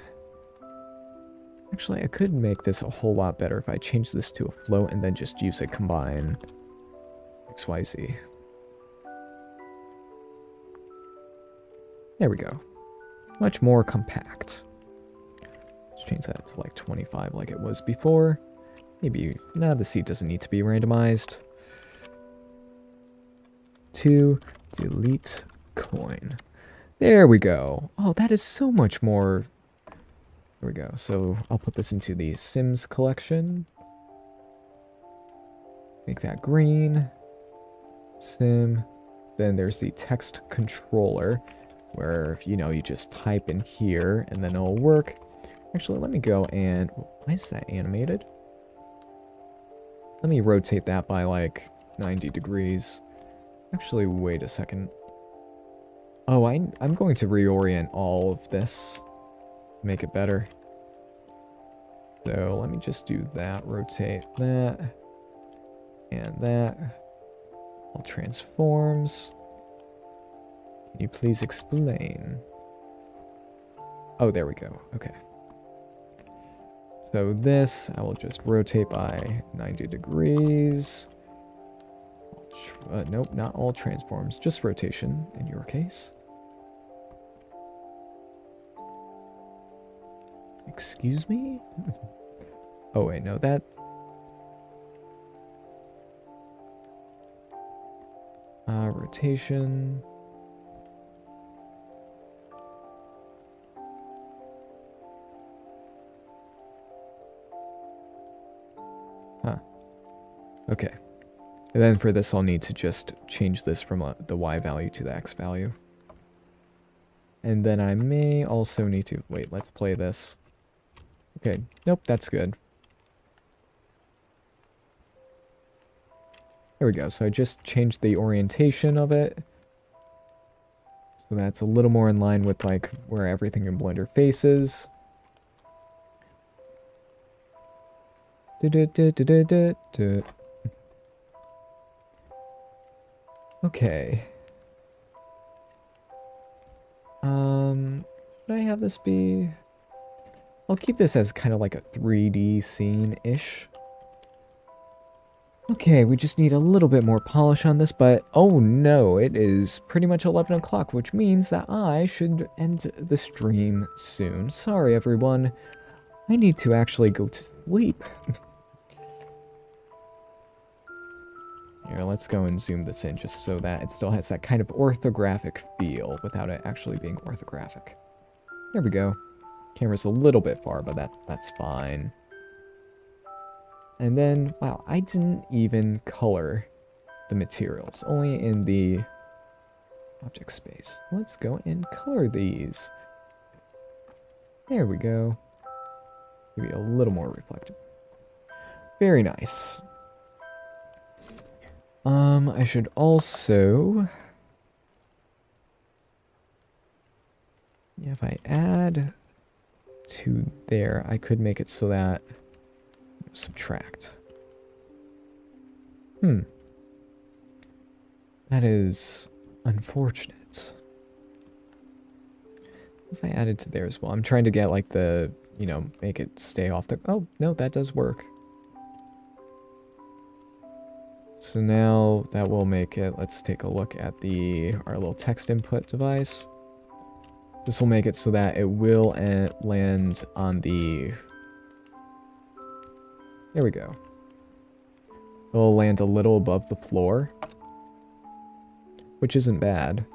Actually, I could make this a whole lot better if I change this to a float and then just use a combine XYZ. There we go. Much more compact. Let's change that to like 25 like it was before. Maybe, nah, the seed doesn't need to be randomized. To delete coin. There we go. Oh, that is so much more. There we go. So I'll put this into the Sims collection. Make that green. Sim. Then there's the text controller where, you know, you just type in here and then it'll work. Actually, let me go and... Why is that animated? Let me rotate that by like 90 degrees. Actually, wait a second. Oh, I, I'm going to reorient all of this to make it better. So let me just do that, rotate that, and that. All transforms. Can you please explain? Oh, there we go. Okay. So this, I will just rotate by 90 degrees. Uh, nope, not all transforms, just rotation in your case. Excuse me? oh wait, no, that... Uh, rotation... Okay. And then for this, I'll need to just change this from a, the y value to the x value. And then I may also need to... Wait, let's play this. Okay, nope, that's good. There we go. So I just changed the orientation of it. So that's a little more in line with like where everything in Blender faces. Du -du -du Okay. Um, should I have this be... I'll keep this as kind of like a 3D scene-ish. Okay, we just need a little bit more polish on this, but oh no, it is pretty much 11 o'clock, which means that I should end the stream soon. Sorry, everyone. I need to actually go to sleep. Here, let's go and zoom this in just so that it still has that kind of orthographic feel without it actually being orthographic. There we go. Camera's a little bit far, but that that's fine. And then, wow, I didn't even color the materials, only in the object space. Let's go and color these. There we go. Maybe a little more reflective. Very nice. Um, I should also... Yeah, if I add to there, I could make it so that... Subtract. Hmm. That is unfortunate. If I added to there as well, I'm trying to get like the, you know, make it stay off the, oh, no, that does work. So now that will make it, let's take a look at the, our little text input device. This will make it so that it will uh, land on the, there we go. It'll land a little above the floor, which isn't bad.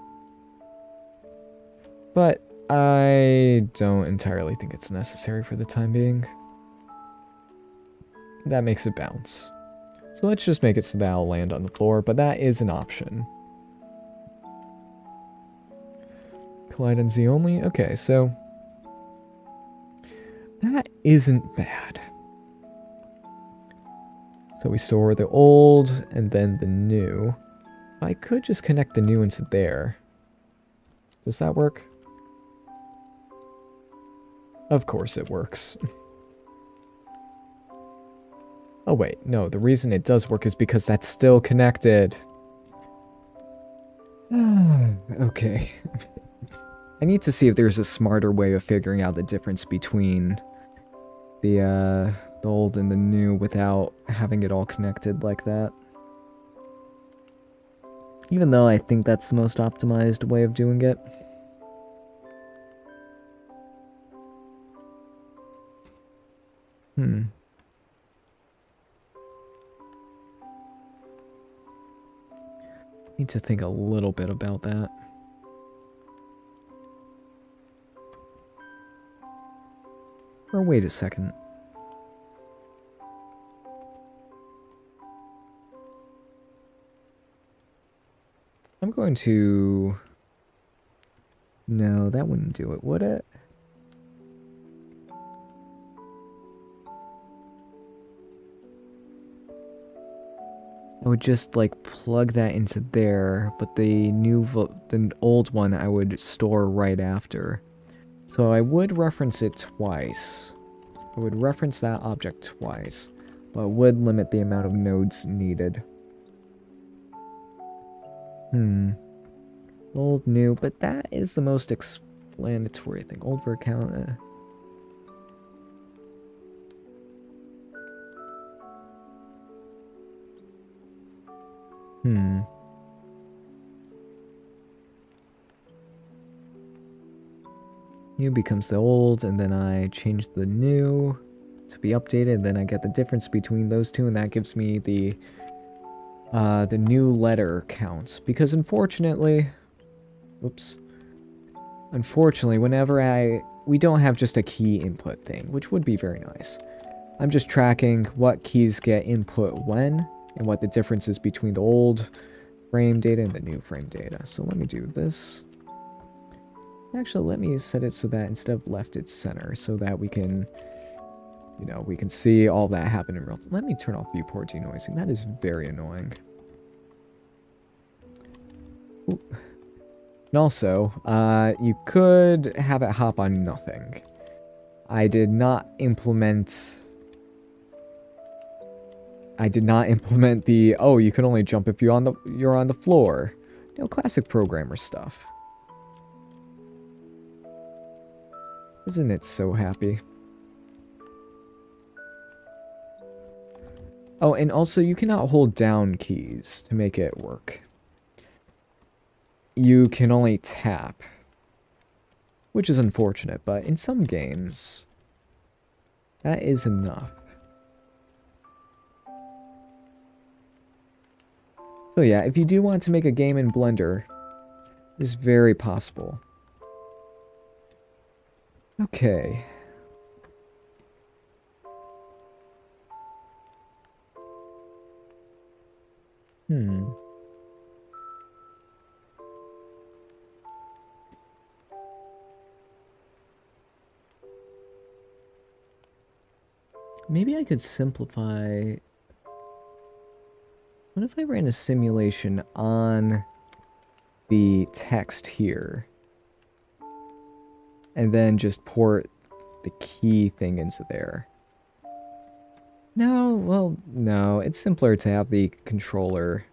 But I don't entirely think it's necessary for the time being. That makes it bounce. So let's just make it so that I'll land on the floor, but that is an option. Collide and Z only? Okay, so... That isn't bad. So we store the old and then the new. I could just connect the new into there. Does that work? Of course it works. Oh wait, no, the reason it does work is because that's still connected. okay. I need to see if there's a smarter way of figuring out the difference between the, uh, the old and the new without having it all connected like that. Even though I think that's the most optimized way of doing it. Hmm. Need to think a little bit about that. Or wait a second. I'm going to... No, that wouldn't do it, would it? I would just like plug that into there, but the new, the old one I would store right after. So I would reference it twice. I would reference that object twice, but would limit the amount of nodes needed. Hmm. Old, new, but that is the most explanatory thing. Old for account. Hmm. New becomes the old, and then I change the new to be updated, then I get the difference between those two, and that gives me the uh, the new letter counts. Because unfortunately, oops, unfortunately, whenever I, we don't have just a key input thing, which would be very nice. I'm just tracking what keys get input when, and what the difference is between the old frame data and the new frame data. So let me do this. Actually, let me set it so that instead of left, it's center, so that we can, you know, we can see all that happen in real time. Let me turn off viewport denoising. That is very annoying. Oop. And also, uh, you could have it hop on nothing. I did not implement I did not implement the, oh, you can only jump if you're on the, you're on the floor. You know, classic programmer stuff. Isn't it so happy? Oh, and also you cannot hold down keys to make it work. You can only tap. Which is unfortunate, but in some games, that is enough. So yeah, if you do want to make a game in Blender, it's very possible. Okay. Hmm. Maybe I could simplify What if I ran a simulation on the text here? And then just port the key thing into there. No, well, no. It's simpler to have the controller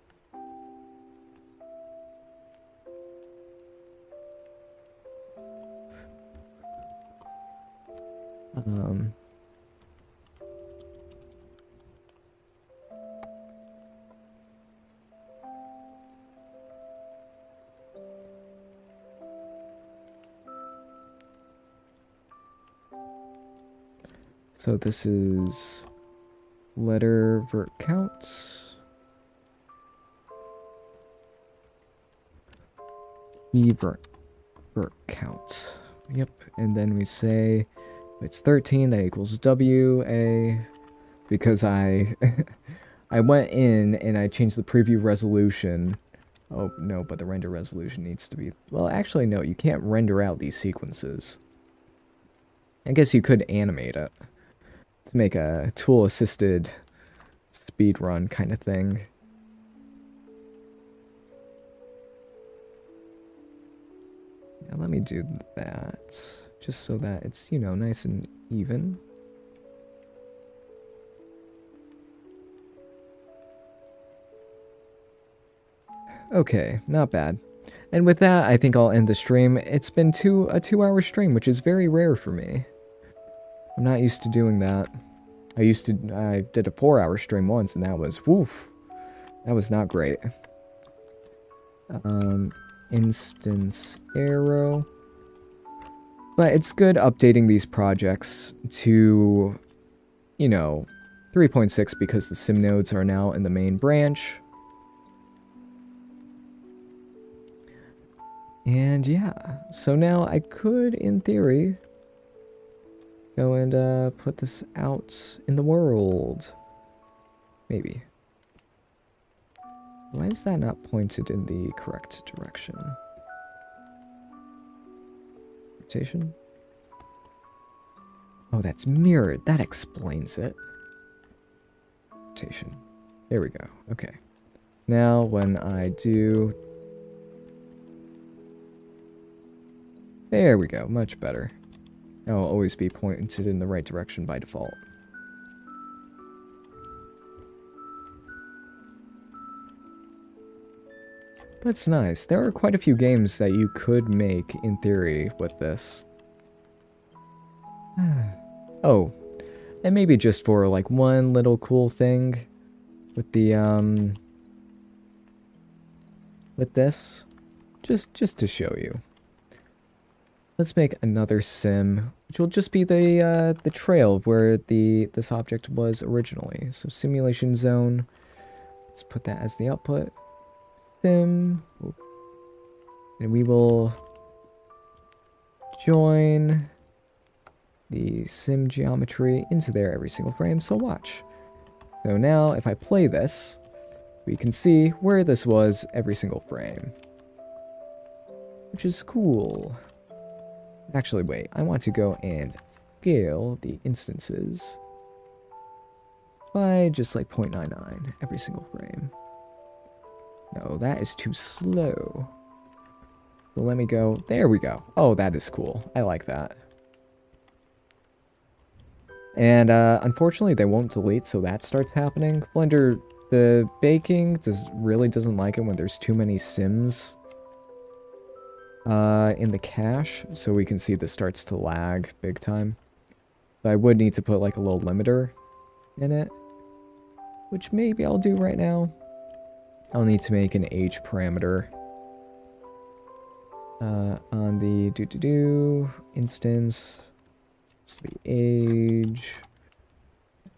Um, so this is letter vert count. E vert, vert count. Yep, and then we say it's 13, that equals W, A, because I, I went in and I changed the preview resolution. Oh, no, but the render resolution needs to be, well, actually, no, you can't render out these sequences. I guess you could animate it to make a tool-assisted speed run kind of thing. Let me do that just so that it's, you know, nice and even. Okay, not bad. And with that, I think I'll end the stream. It's been two a two-hour stream, which is very rare for me. I'm not used to doing that. I used to, I did a four-hour stream once, and that was, woof, that was not great. Um, instance arrow. But it's good updating these projects to, you know, 3.6 because the sim nodes are now in the main branch. And yeah, so now I could, in theory, go and uh, put this out in the world. Maybe. Why is that not pointed in the correct direction? Rotation? Oh, that's mirrored. That explains it. Rotation. There we go. Okay. Now, when I do... There we go. Much better. Will always be pointed in the right direction by default. That's nice. There are quite a few games that you could make, in theory, with this. oh, and maybe just for, like, one little cool thing with the, um... With this. Just, just to show you. Let's make another sim, which will just be the, uh, the trail of where the, this object was originally. So simulation zone. Let's put that as the output sim. And we will join the sim geometry into there every single frame, so watch. So now, if I play this, we can see where this was every single frame. Which is cool. Actually, wait, I want to go and scale the instances by just like 0.99 every single frame. No, that is too slow. So let me go. There we go. Oh, that is cool. I like that. And uh, unfortunately, they won't delete, so that starts happening. Blender, the baking does really doesn't like it when there's too many sims uh, in the cache, so we can see this starts to lag big time. So I would need to put like a little limiter in it, which maybe I'll do right now. I'll need to make an age parameter uh, on the do do do instance. Will be age.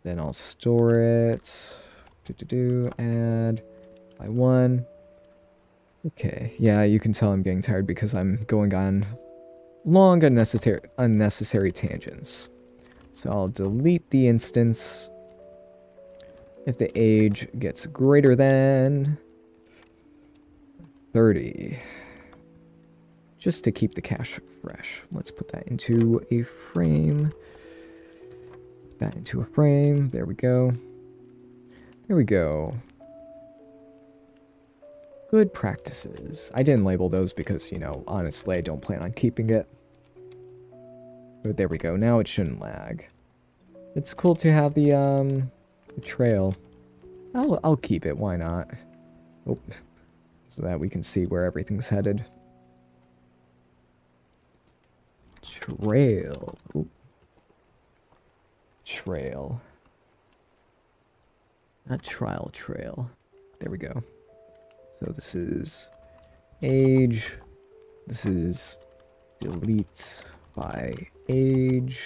Then I'll store it. Do do do add by one. Okay, yeah, you can tell I'm getting tired because I'm going on long unnecessary unnecessary tangents. So I'll delete the instance if the age gets greater than 30. Just to keep the cache fresh. Let's put that into a frame. That into a frame. There we go. There we go. Good practices. I didn't label those because, you know, honestly, I don't plan on keeping it. But there we go. Now it shouldn't lag. It's cool to have the, um, the trail. I'll, I'll keep it. Why not? Oh, so that we can see where everything's headed. Trail. Trail. Not trial trail. There we go. So this is age. This is delete by age.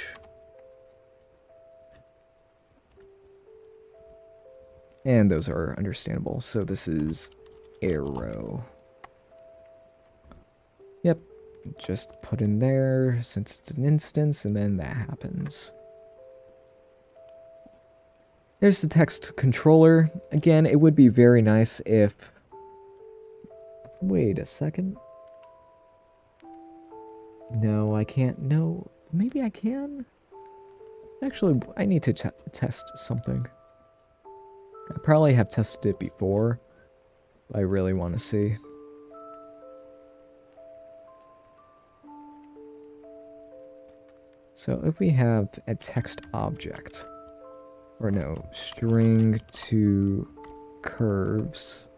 And those are understandable. So this is arrow. Yep. Just put in there since it's an instance and then that happens. There's the text controller. Again, it would be very nice if... Wait a second. No, I can't. No, maybe I can? Actually, I need to test something. I probably have tested it before, I really want to see. So if we have a text object, or no, string to curves.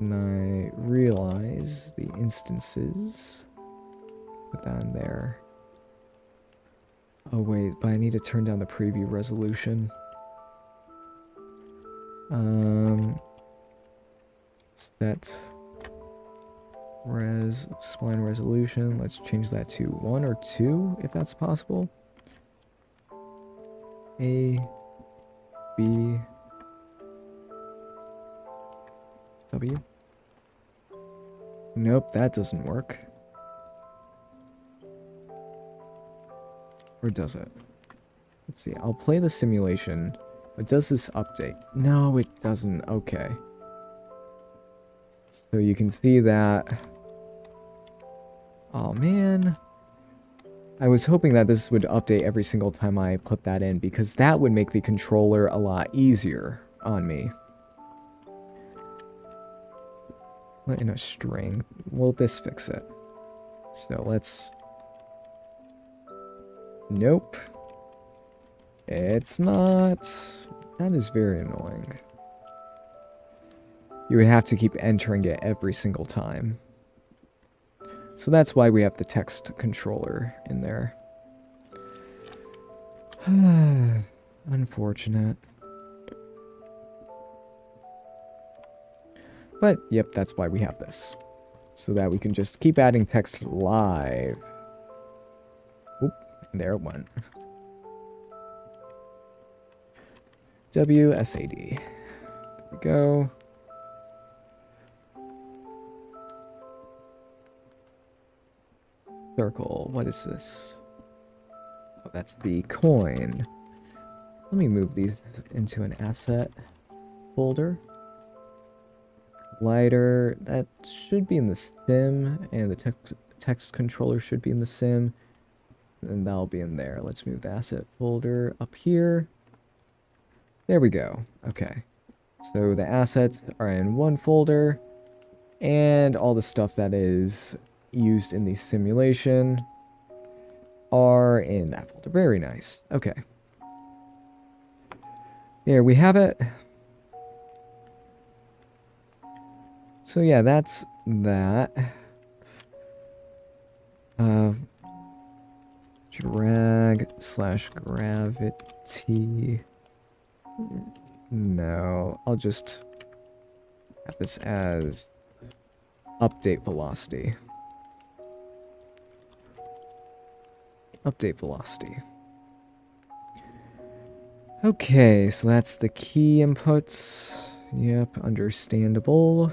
And I realize the instances. Put that in there. Oh wait, but I need to turn down the preview resolution. Um, set res spline resolution. Let's change that to one or two, if that's possible. A, B, W. Nope, that doesn't work. Or does it? Let's see, I'll play the simulation. But does this update? No, it doesn't. Okay. So you can see that... Oh, man. I was hoping that this would update every single time I put that in, because that would make the controller a lot easier on me. In a string. Will this fix it? So let's... Nope. It's not. That is very annoying. You would have to keep entering it every single time. So that's why we have the text controller in there. Unfortunate. But, yep, that's why we have this. So that we can just keep adding text live. Oop, there it went. WSAD. There we go. Circle. What is this? Oh, that's the coin. Let me move these into an asset folder. Lighter. That should be in the sim, and the text, text controller should be in the sim. And that'll be in there. Let's move the asset folder up here. There we go. Okay. So the assets are in one folder, and all the stuff that is used in the simulation are in that folder. Very nice. Okay. There we have it. So yeah, that's that. Uh, drag slash gravity. No, I'll just have this as update velocity. Update velocity. Okay, so that's the key inputs. Yep, understandable.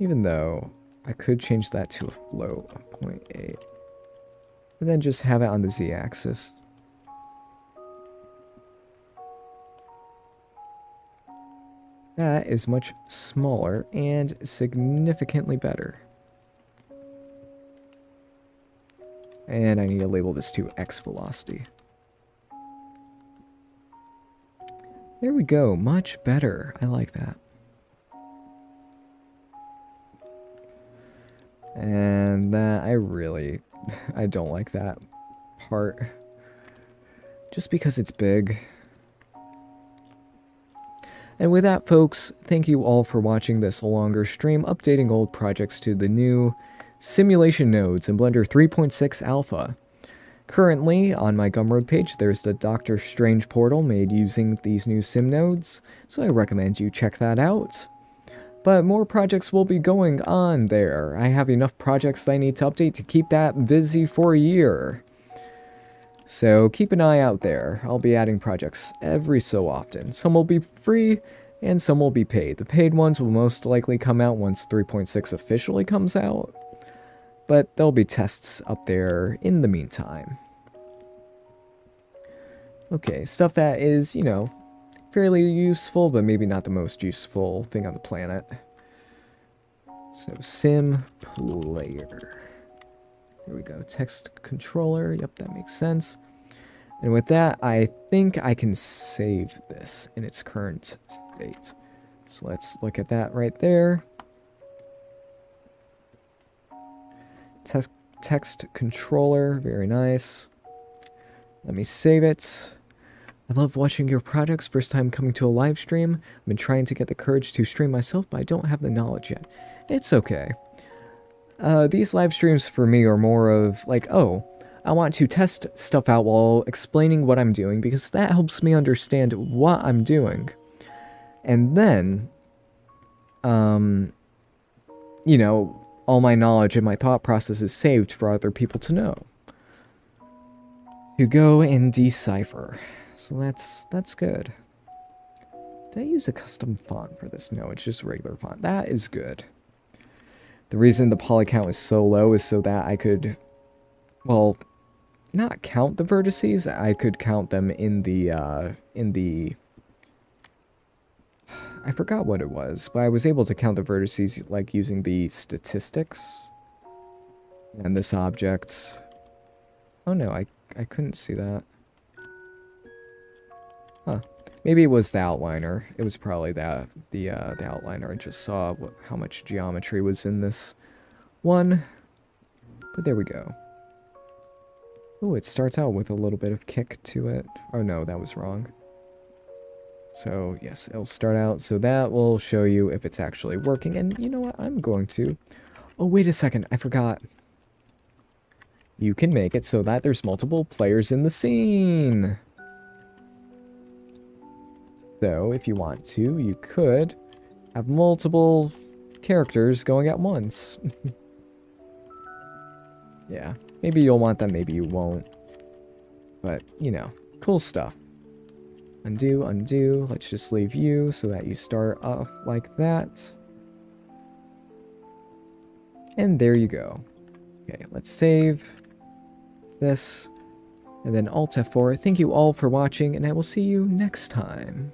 Even though I could change that to a float of 0.8. And then just have it on the z-axis. That is much smaller and significantly better. And I need to label this to x velocity. There we go, much better. I like that. And that, I really, I don't like that part. Just because it's big. And with that, folks, thank you all for watching this longer stream, updating old projects to the new simulation nodes in Blender 3.6 Alpha. Currently, on my Gumroad page, there's the Doctor Strange portal made using these new sim nodes, so I recommend you check that out. But more projects will be going on there. I have enough projects that I need to update to keep that busy for a year. So keep an eye out there. I'll be adding projects every so often. Some will be free and some will be paid. The paid ones will most likely come out once 3.6 officially comes out, but there'll be tests up there in the meantime. Okay, stuff that is, you know, fairly useful, but maybe not the most useful thing on the planet. So, sim player. Here we go. Text controller. Yep, that makes sense. And with that, I think I can save this in its current state. So let's look at that right there. Text, text controller, very nice. Let me save it. I love watching your projects, first time coming to a live stream. I've been trying to get the courage to stream myself, but I don't have the knowledge yet. It's okay. Uh, these live streams for me are more of like, oh, I want to test stuff out while explaining what I'm doing because that helps me understand what I'm doing. And then, um, you know, all my knowledge and my thought process is saved for other people to know. To go and decipher. So that's that's good. Did I use a custom font for this? No, it's just regular font. That is good. The reason the poly count is so low is so that I could, well, not count the vertices. I could count them in the, uh, in the, I forgot what it was, but I was able to count the vertices, like, using the statistics. And this object. Oh no, I, I couldn't see that. Huh. Maybe it was the outliner. It was probably that the uh, the outliner. I just saw what, how much geometry was in this one. But there we go. Oh, it starts out with a little bit of kick to it. Oh no, that was wrong. So yes, it'll start out. So that will show you if it's actually working. And you know what? I'm going to... Oh, wait a second. I forgot. You can make it so that there's multiple players in the scene. So, if you want to, you could have multiple characters going at once. yeah, maybe you'll want them, maybe you won't. But, you know, cool stuff. Undo, undo, let's just leave you so that you start off like that. And there you go. Okay, let's save this, and then Alt F4. Thank you all for watching, and I will see you next time.